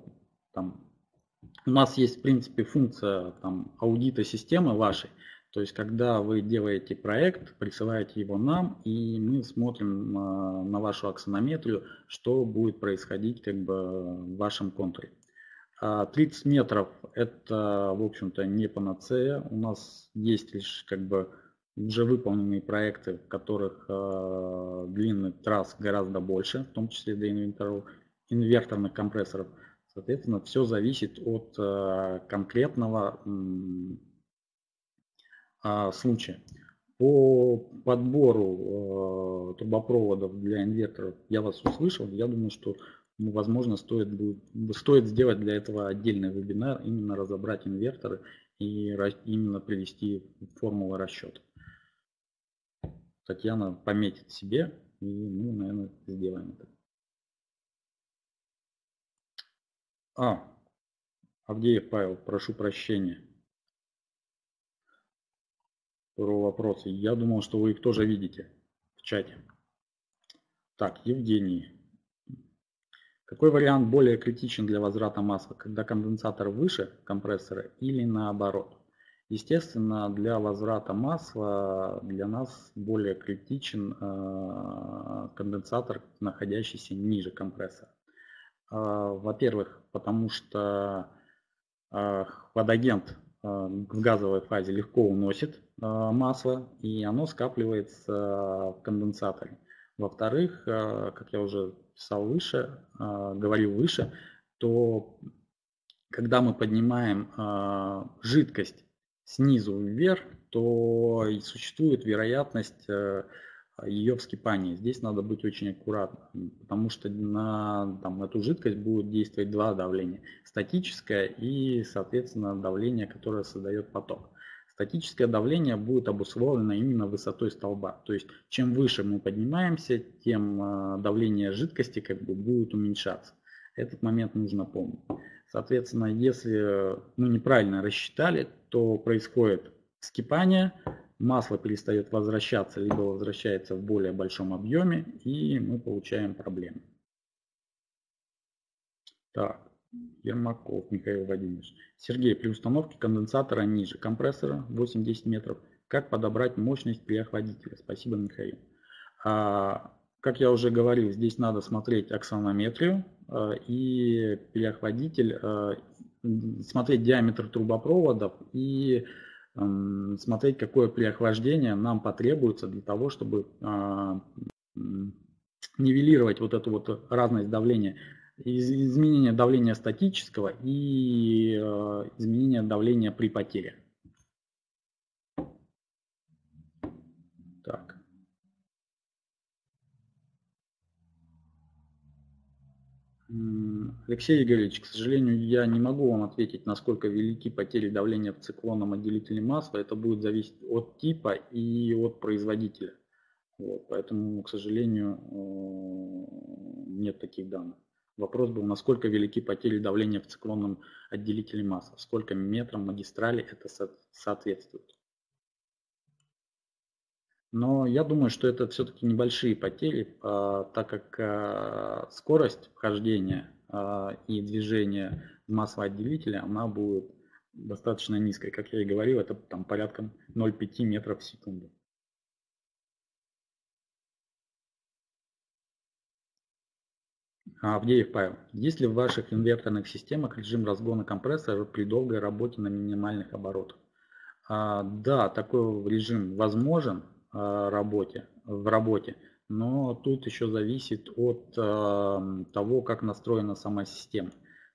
там, у нас есть, в принципе, функция там, аудита системы вашей. То есть, когда вы делаете проект, присылаете его нам, и мы смотрим э, на вашу аксонометрию, что будет происходить как бы в вашем контуре. 30 а метров это, в общем-то, не панацея. У нас есть лишь как бы уже выполненные проекты, в которых э, длинных трасс гораздо больше, в том числе для инвентаров, инверторных компрессоров. Соответственно, все зависит от э, конкретного э, случая. По подбору э, трубопроводов для инверторов я вас услышал. Я думаю, что ну, возможно стоит, будет, стоит сделать для этого отдельный вебинар, именно разобрать инверторы и именно привести формулы расчета. Татьяна пометит себе, и мы, наверное, сделаем это. А, Авдеев Павел, прошу прощения. Про вопросы. Я думал, что вы их тоже видите в чате. Так, Евгений. Какой вариант более критичен для возврата масла, когда конденсатор выше компрессора или наоборот? Естественно, для возврата масла для нас более критичен э, конденсатор, находящийся ниже компрессора. Э, во-первых, потому что э, водагент в газовой фазе легко уносит масло, и оно скапливается в конденсаторе. Во-вторых, как я уже писал выше, говорил выше, то когда мы поднимаем жидкость снизу вверх, то и существует вероятность э, ее вскипания. Здесь надо быть очень аккуратным, потому что на там, эту жидкость будет действовать два давления. Статическое и, соответственно, давление, которое создает поток. Статическое давление будет обусловлено именно высотой столба. То есть чем выше мы поднимаемся, тем э, давление жидкости как бы будет уменьшаться. Этот момент нужно помнить. Соответственно, если мы неправильно рассчитали, то происходит вскипание, масло перестает возвращаться, либо возвращается в более большом объеме, и мы получаем проблемы. Так, Ермаков Михаил Владимирович. Сергей, при установке конденсатора ниже компрессора 8-10 метров, как подобрать мощность при охладителе? Спасибо, Михаил. А, как я уже говорил, здесь надо смотреть аксонометрию а, и переохладитель, а, смотреть диаметр трубопроводов и смотреть, какое преохлаждение нам потребуется для того, чтобы а, нивелировать вот эту вот разность давления. Изменение давления статического и изменение давления при потере. Так. Алексей Игоревич, к сожалению, я не могу вам ответить, насколько велики потери давления в циклонном отделителе масла. Это будет зависеть от типа и от производителя. Вот, поэтому, к сожалению, э, нет таких данных. Вопрос был, насколько велики потери давления в циклонном отделителе масла, сколько метрам магистрали это соответствует. Но я думаю, что это все-таки небольшие потери, а, так как а, скорость вхождения а, и движения маслоотделителя, она будет достаточно низкой. Как я и говорил, это там порядком 0,5 метров в секунду. Авдеев Павел. Есть ли в ваших инверторных системах режим разгона компрессора при долгой работе на минимальных оборотах? А, да, такой режим возможен, работе, в работе. Но тут еще зависит от э, того, как настроена сама система.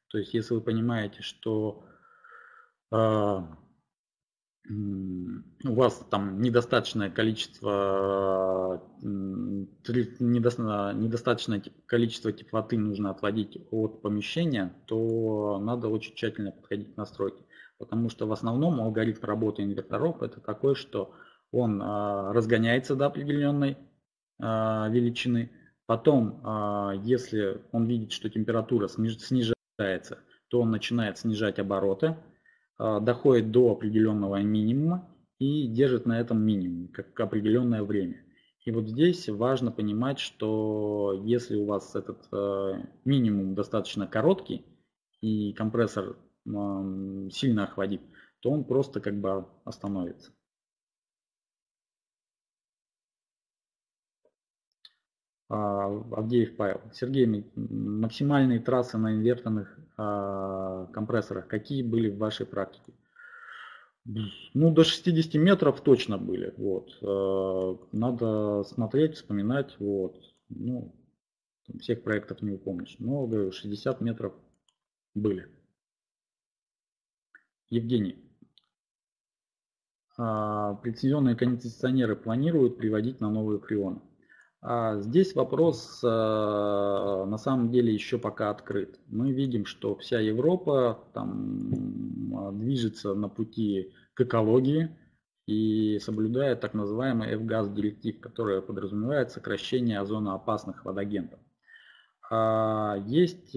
То есть, если вы понимаете, что э, у вас там недостаточное количество недостаточное количество теплоты нужно отводить от помещения, то надо очень тщательно подходить к настройке. Потому что в основном алгоритм работы инверторов это такой, что он разгоняется до определенной величины. Потом, если он видит, что температура снижается, то он начинает снижать обороты, доходит до определенного минимума и держит на этом минимуме, как определенное время. И вот здесь важно понимать, что если у вас этот э, минимум достаточно короткий и компрессор э, сильно охладит, то он просто как бы остановится. А, Авдеев Павел. Сергей, максимальные трассы на инверторных а, компрессорах какие были в вашей практике? Ну, до 60 метров точно были. Вот. Э, надо смотреть, вспоминать. Вот. Ну, всех проектов не упомнишь. Но, говорю, 60 метров были. Евгений. А, прецизионные кондиционеры планируют приводить на новые фреоны. А здесь вопрос а, на самом деле еще пока открыт. Мы видим, что вся Европа там а, движется на пути к экологии и соблюдает так называемый F-газ директив, который подразумевает сокращение озоноопасных водогентов. Есть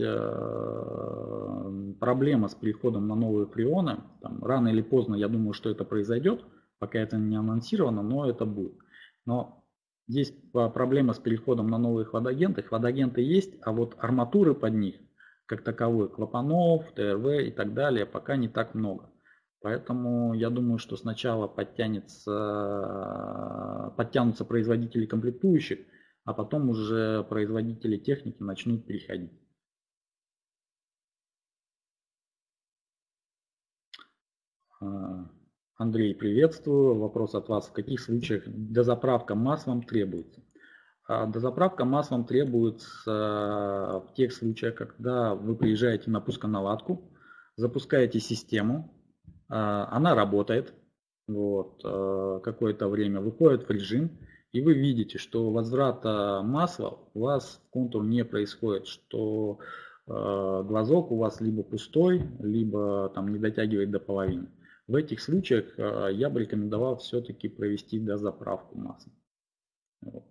проблема с переходом на новые фреоны. Там, рано или поздно, я думаю, что это произойдет, пока это не анонсировано, но это будет. Но есть проблема с переходом на новые хладагенты. Хладагенты есть, а вот арматуры под них, как таковой, клапанов, ТРВ и так далее, пока не так много. Поэтому я думаю, что сначала подтянется, подтянутся производители комплектующих, а потом уже производители техники начнут переходить. А, Андрей, приветствую. Вопрос от вас. В каких случаях дозаправка маслом требуется? А, дозаправка маслом требуется в тех случаях, когда вы приезжаете на пусконаладку, запускаете систему, а, она работает вот, а, какое-то время, выходит в режим, и вы видите, что возврата масла у вас в контур не происходит, что глазок у вас либо пустой, либо там не дотягивает до половины. В этих случаях а, я бы рекомендовал все-таки провести дозаправку масла. Вот.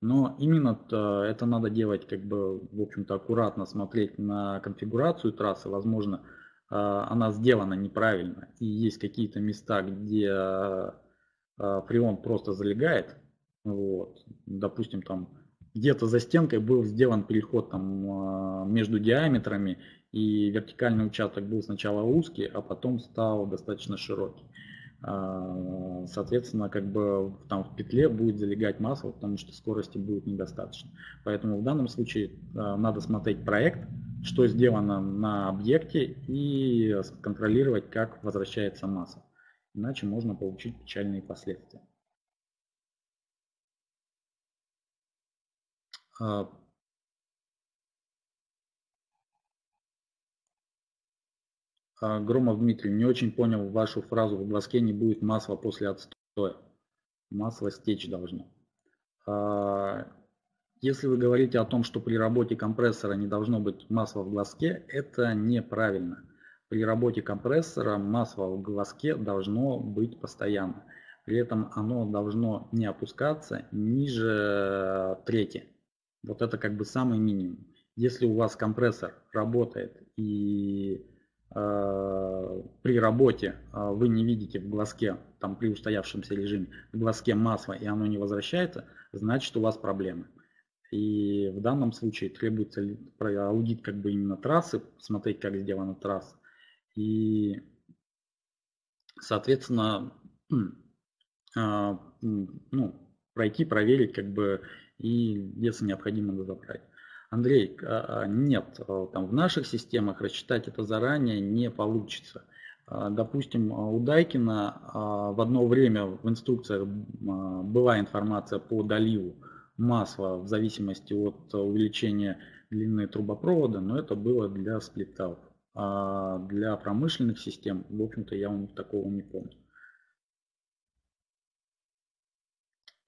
Но именно это надо делать как бы, в общем-то, аккуратно смотреть на конфигурацию трассы. Возможно, а, она сделана неправильно. И есть какие-то места, где фреон а, просто залегает. Вот. Допустим, там где-то за стенкой был сделан переход там, между диаметрами, и вертикальный участок был сначала узкий, а потом стал достаточно широкий. А, соответственно, как бы там в петле будет залегать масло, потому что скорости будет недостаточно. Поэтому в данном случае а, надо смотреть проект, что сделано на объекте и контролировать, как возвращается масса. Иначе можно получить печальные последствия. Громов Дмитрий, не очень понял вашу фразу «в глазке не будет масла после отстоя». Масло стечь должно. А, если вы говорите о том, что при работе компрессора не должно быть масла в глазке, это неправильно. При работе компрессора масло в глазке должно быть постоянно. При этом оно должно не опускаться ниже трети. Вот это как бы самый минимум. Если у вас компрессор работает и Э, при работе э, вы не видите в глазке, там при устоявшемся режиме, в глазке масло и оно не возвращается, значит у вас проблемы. И в данном случае требуется аудит как бы именно трассы, смотреть, как сделана трасса. И, соответственно, э, ну, пройти, проверить, как бы, и если необходимо, дозаправить. Андрей, а, а, нет, а, там в наших системах рассчитать это заранее не получится. Допустим, у Дайкина в одно время в инструкциях была информация по доливу масла в зависимости от увеличения длины трубопровода, но это было для сплитов. А для промышленных систем, в общем-то, я них такого не помню.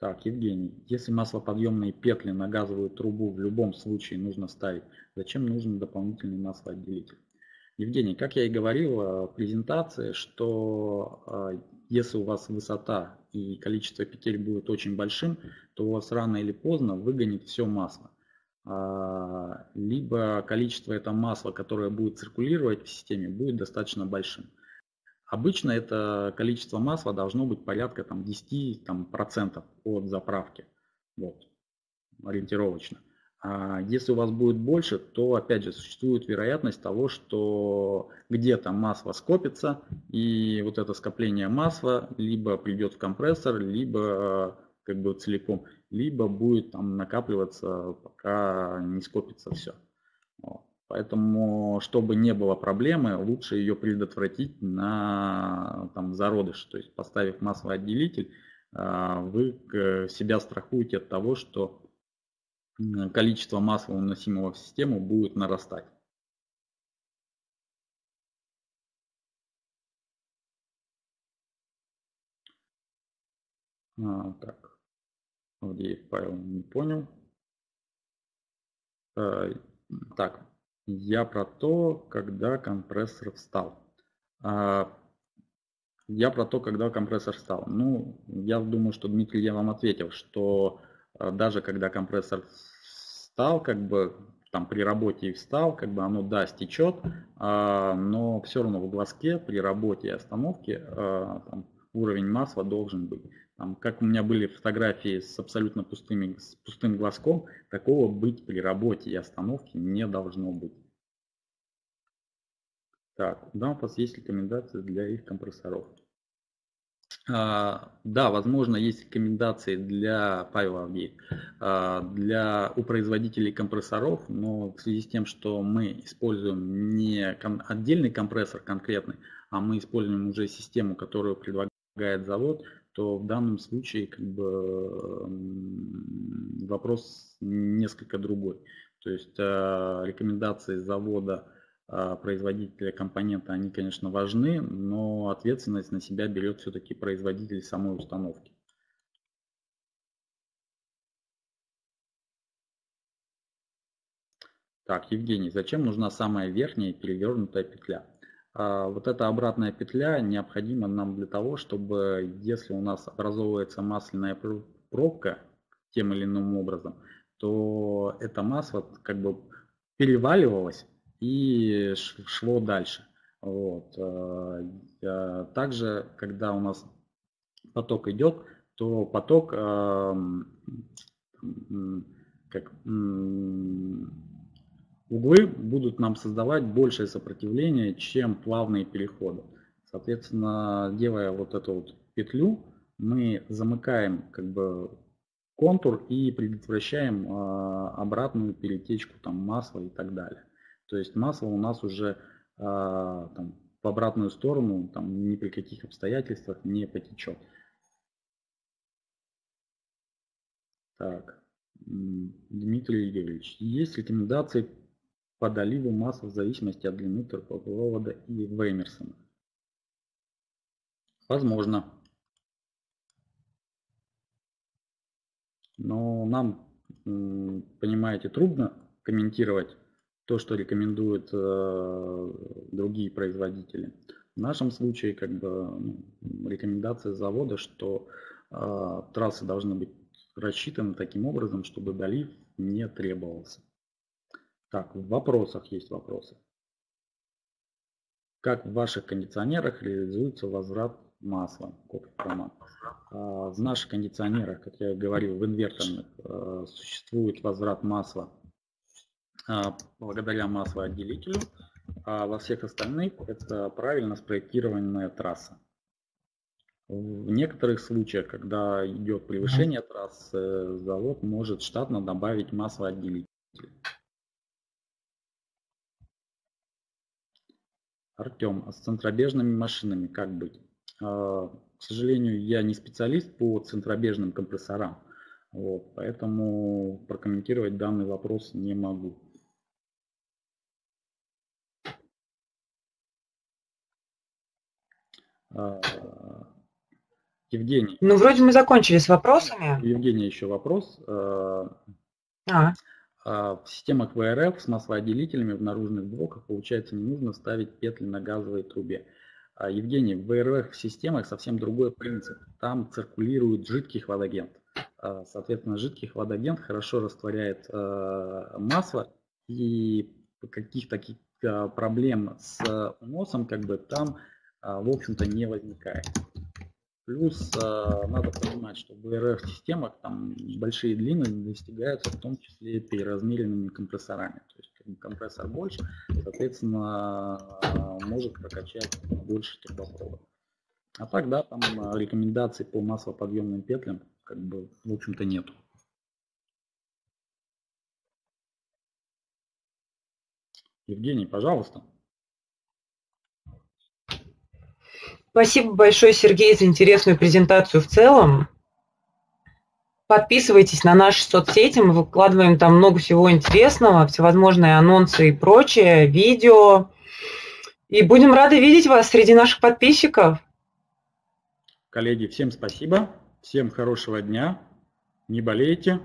Так, Евгений, если маслоподъемные петли на газовую трубу в любом случае нужно ставить, зачем нужен дополнительный маслоотделитель? Евгений, как я и говорил в презентации, что а, если у вас высота и количество петель будет очень большим, то у вас рано или поздно выгонит все масло. А, либо количество этого масла, которое будет циркулировать в системе, будет достаточно большим. Обычно это количество масла должно быть порядка там, 10 там, процентов от заправки. Вот, ориентировочно. А если у вас будет больше, то опять же существует вероятность того, что где-то масло скопится, и вот это скопление масла либо придет в компрессор, либо как бы целиком, либо будет там накапливаться, пока не скопится все. Поэтому, чтобы не было проблемы, лучше ее предотвратить на там, зародыш. То есть поставив маслоотделитель, а, вы себя страхуете от того, что количество масла, уносимого в систему, будет нарастать. А, так, Авдеев Павел не понял. А, так, я про то, когда компрессор встал. А, я про то, когда компрессор встал. Ну, я думаю, что Дмитрий, я вам ответил, что а, даже когда компрессор встал, как бы там при работе и встал, как бы оно да, стечет, а, но все равно в глазке при работе и остановке а, там, уровень масла должен быть. Там, как у меня были фотографии с абсолютно пустыми, с пустым глазком, такого быть при работе и остановке не должно быть. Так, да, у вас есть рекомендации для их компрессоров. А, да, возможно, есть рекомендации для Павел Авдеев, а, для у производителей компрессоров, но в связи с тем, что мы используем не отдельный компрессор конкретный, а мы используем уже систему, которую предлагает завод, то в данном случае как бы вопрос несколько другой. То есть а, рекомендации завода а, производителя компонента, они, конечно, важны, но ответственность на себя берет все-таки производитель самой установки. Так, Евгений, зачем нужна самая верхняя перевернутая петля? А, вот эта обратная петля необходима нам для того, чтобы если у нас образовывается масляная пробка тем или иным образом, то это масло как бы переваливалось и шло дальше. Вот. Э, также, когда у нас поток идет, то поток эм, как, углы будут нам создавать большее сопротивление, чем плавные переходы. Соответственно, делая вот эту вот петлю, мы замыкаем как бы контур и предотвращаем э, обратную перетечку там масла и так далее. То есть масло у нас уже а, там, в обратную сторону там, ни при каких обстоятельствах не потечет. Так, Дмитрий Игоревич, есть рекомендации по доливу масла в зависимости от длины трубопровода и Веймерсона? Возможно. Но нам, понимаете, трудно комментировать то, что рекомендуют э, другие производители. В нашем случае как бы ну, рекомендация завода, что э, трассы должны быть рассчитаны таким образом, чтобы долив не требовался. Так, в вопросах есть вопросы. Как в ваших кондиционерах реализуется возврат масла? А, в наших кондиционерах, как я говорил, в инверторных э, существует возврат масла а, благодаря маслоотделителю, а во всех остальных это правильно спроектированная трасса. В некоторых случаях, когда идет превышение трассы, завод может штатно добавить маслоотделитель. Артем, а с центробежными машинами как быть? А, к сожалению, я не специалист по центробежным компрессорам, вот, поэтому прокомментировать данный вопрос не могу. А, Евгений. Ну, вроде мы закончили с вопросами. Евгений, еще вопрос. А. а. В системах ВРФ с маслоотделителями в наружных блоках, получается, не нужно ставить петли на газовой трубе. А, Евгений, в ВРФ системах совсем другой принцип. Там циркулирует жидкий хладагент. А, соответственно, жидкий хладагент хорошо растворяет масло и каких таких проблем с носом как бы там, в общем-то, не возникает. Плюс э, надо понимать, что в VRF-системах там большие длины достигаются в том числе переразмеренными компрессорами. То есть компрессор больше, соответственно, э, может прокачать больше трубопровод. А так, да, там э, рекомендаций по маслоподъемным петлям как бы в общем-то нету. Евгений, пожалуйста. Спасибо большое, Сергей, за интересную презентацию в целом. Подписывайтесь на наши соцсети, мы выкладываем там много всего интересного, всевозможные анонсы и прочее, видео. И будем рады видеть вас среди наших подписчиков. Коллеги, всем спасибо, всем хорошего дня, не болейте.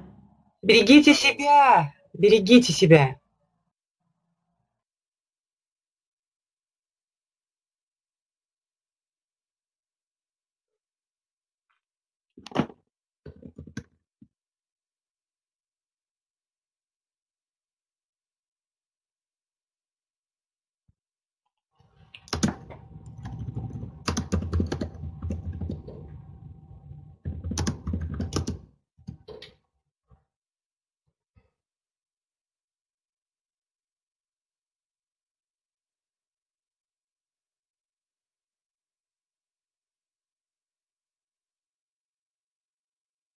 Берегите себя, берегите себя.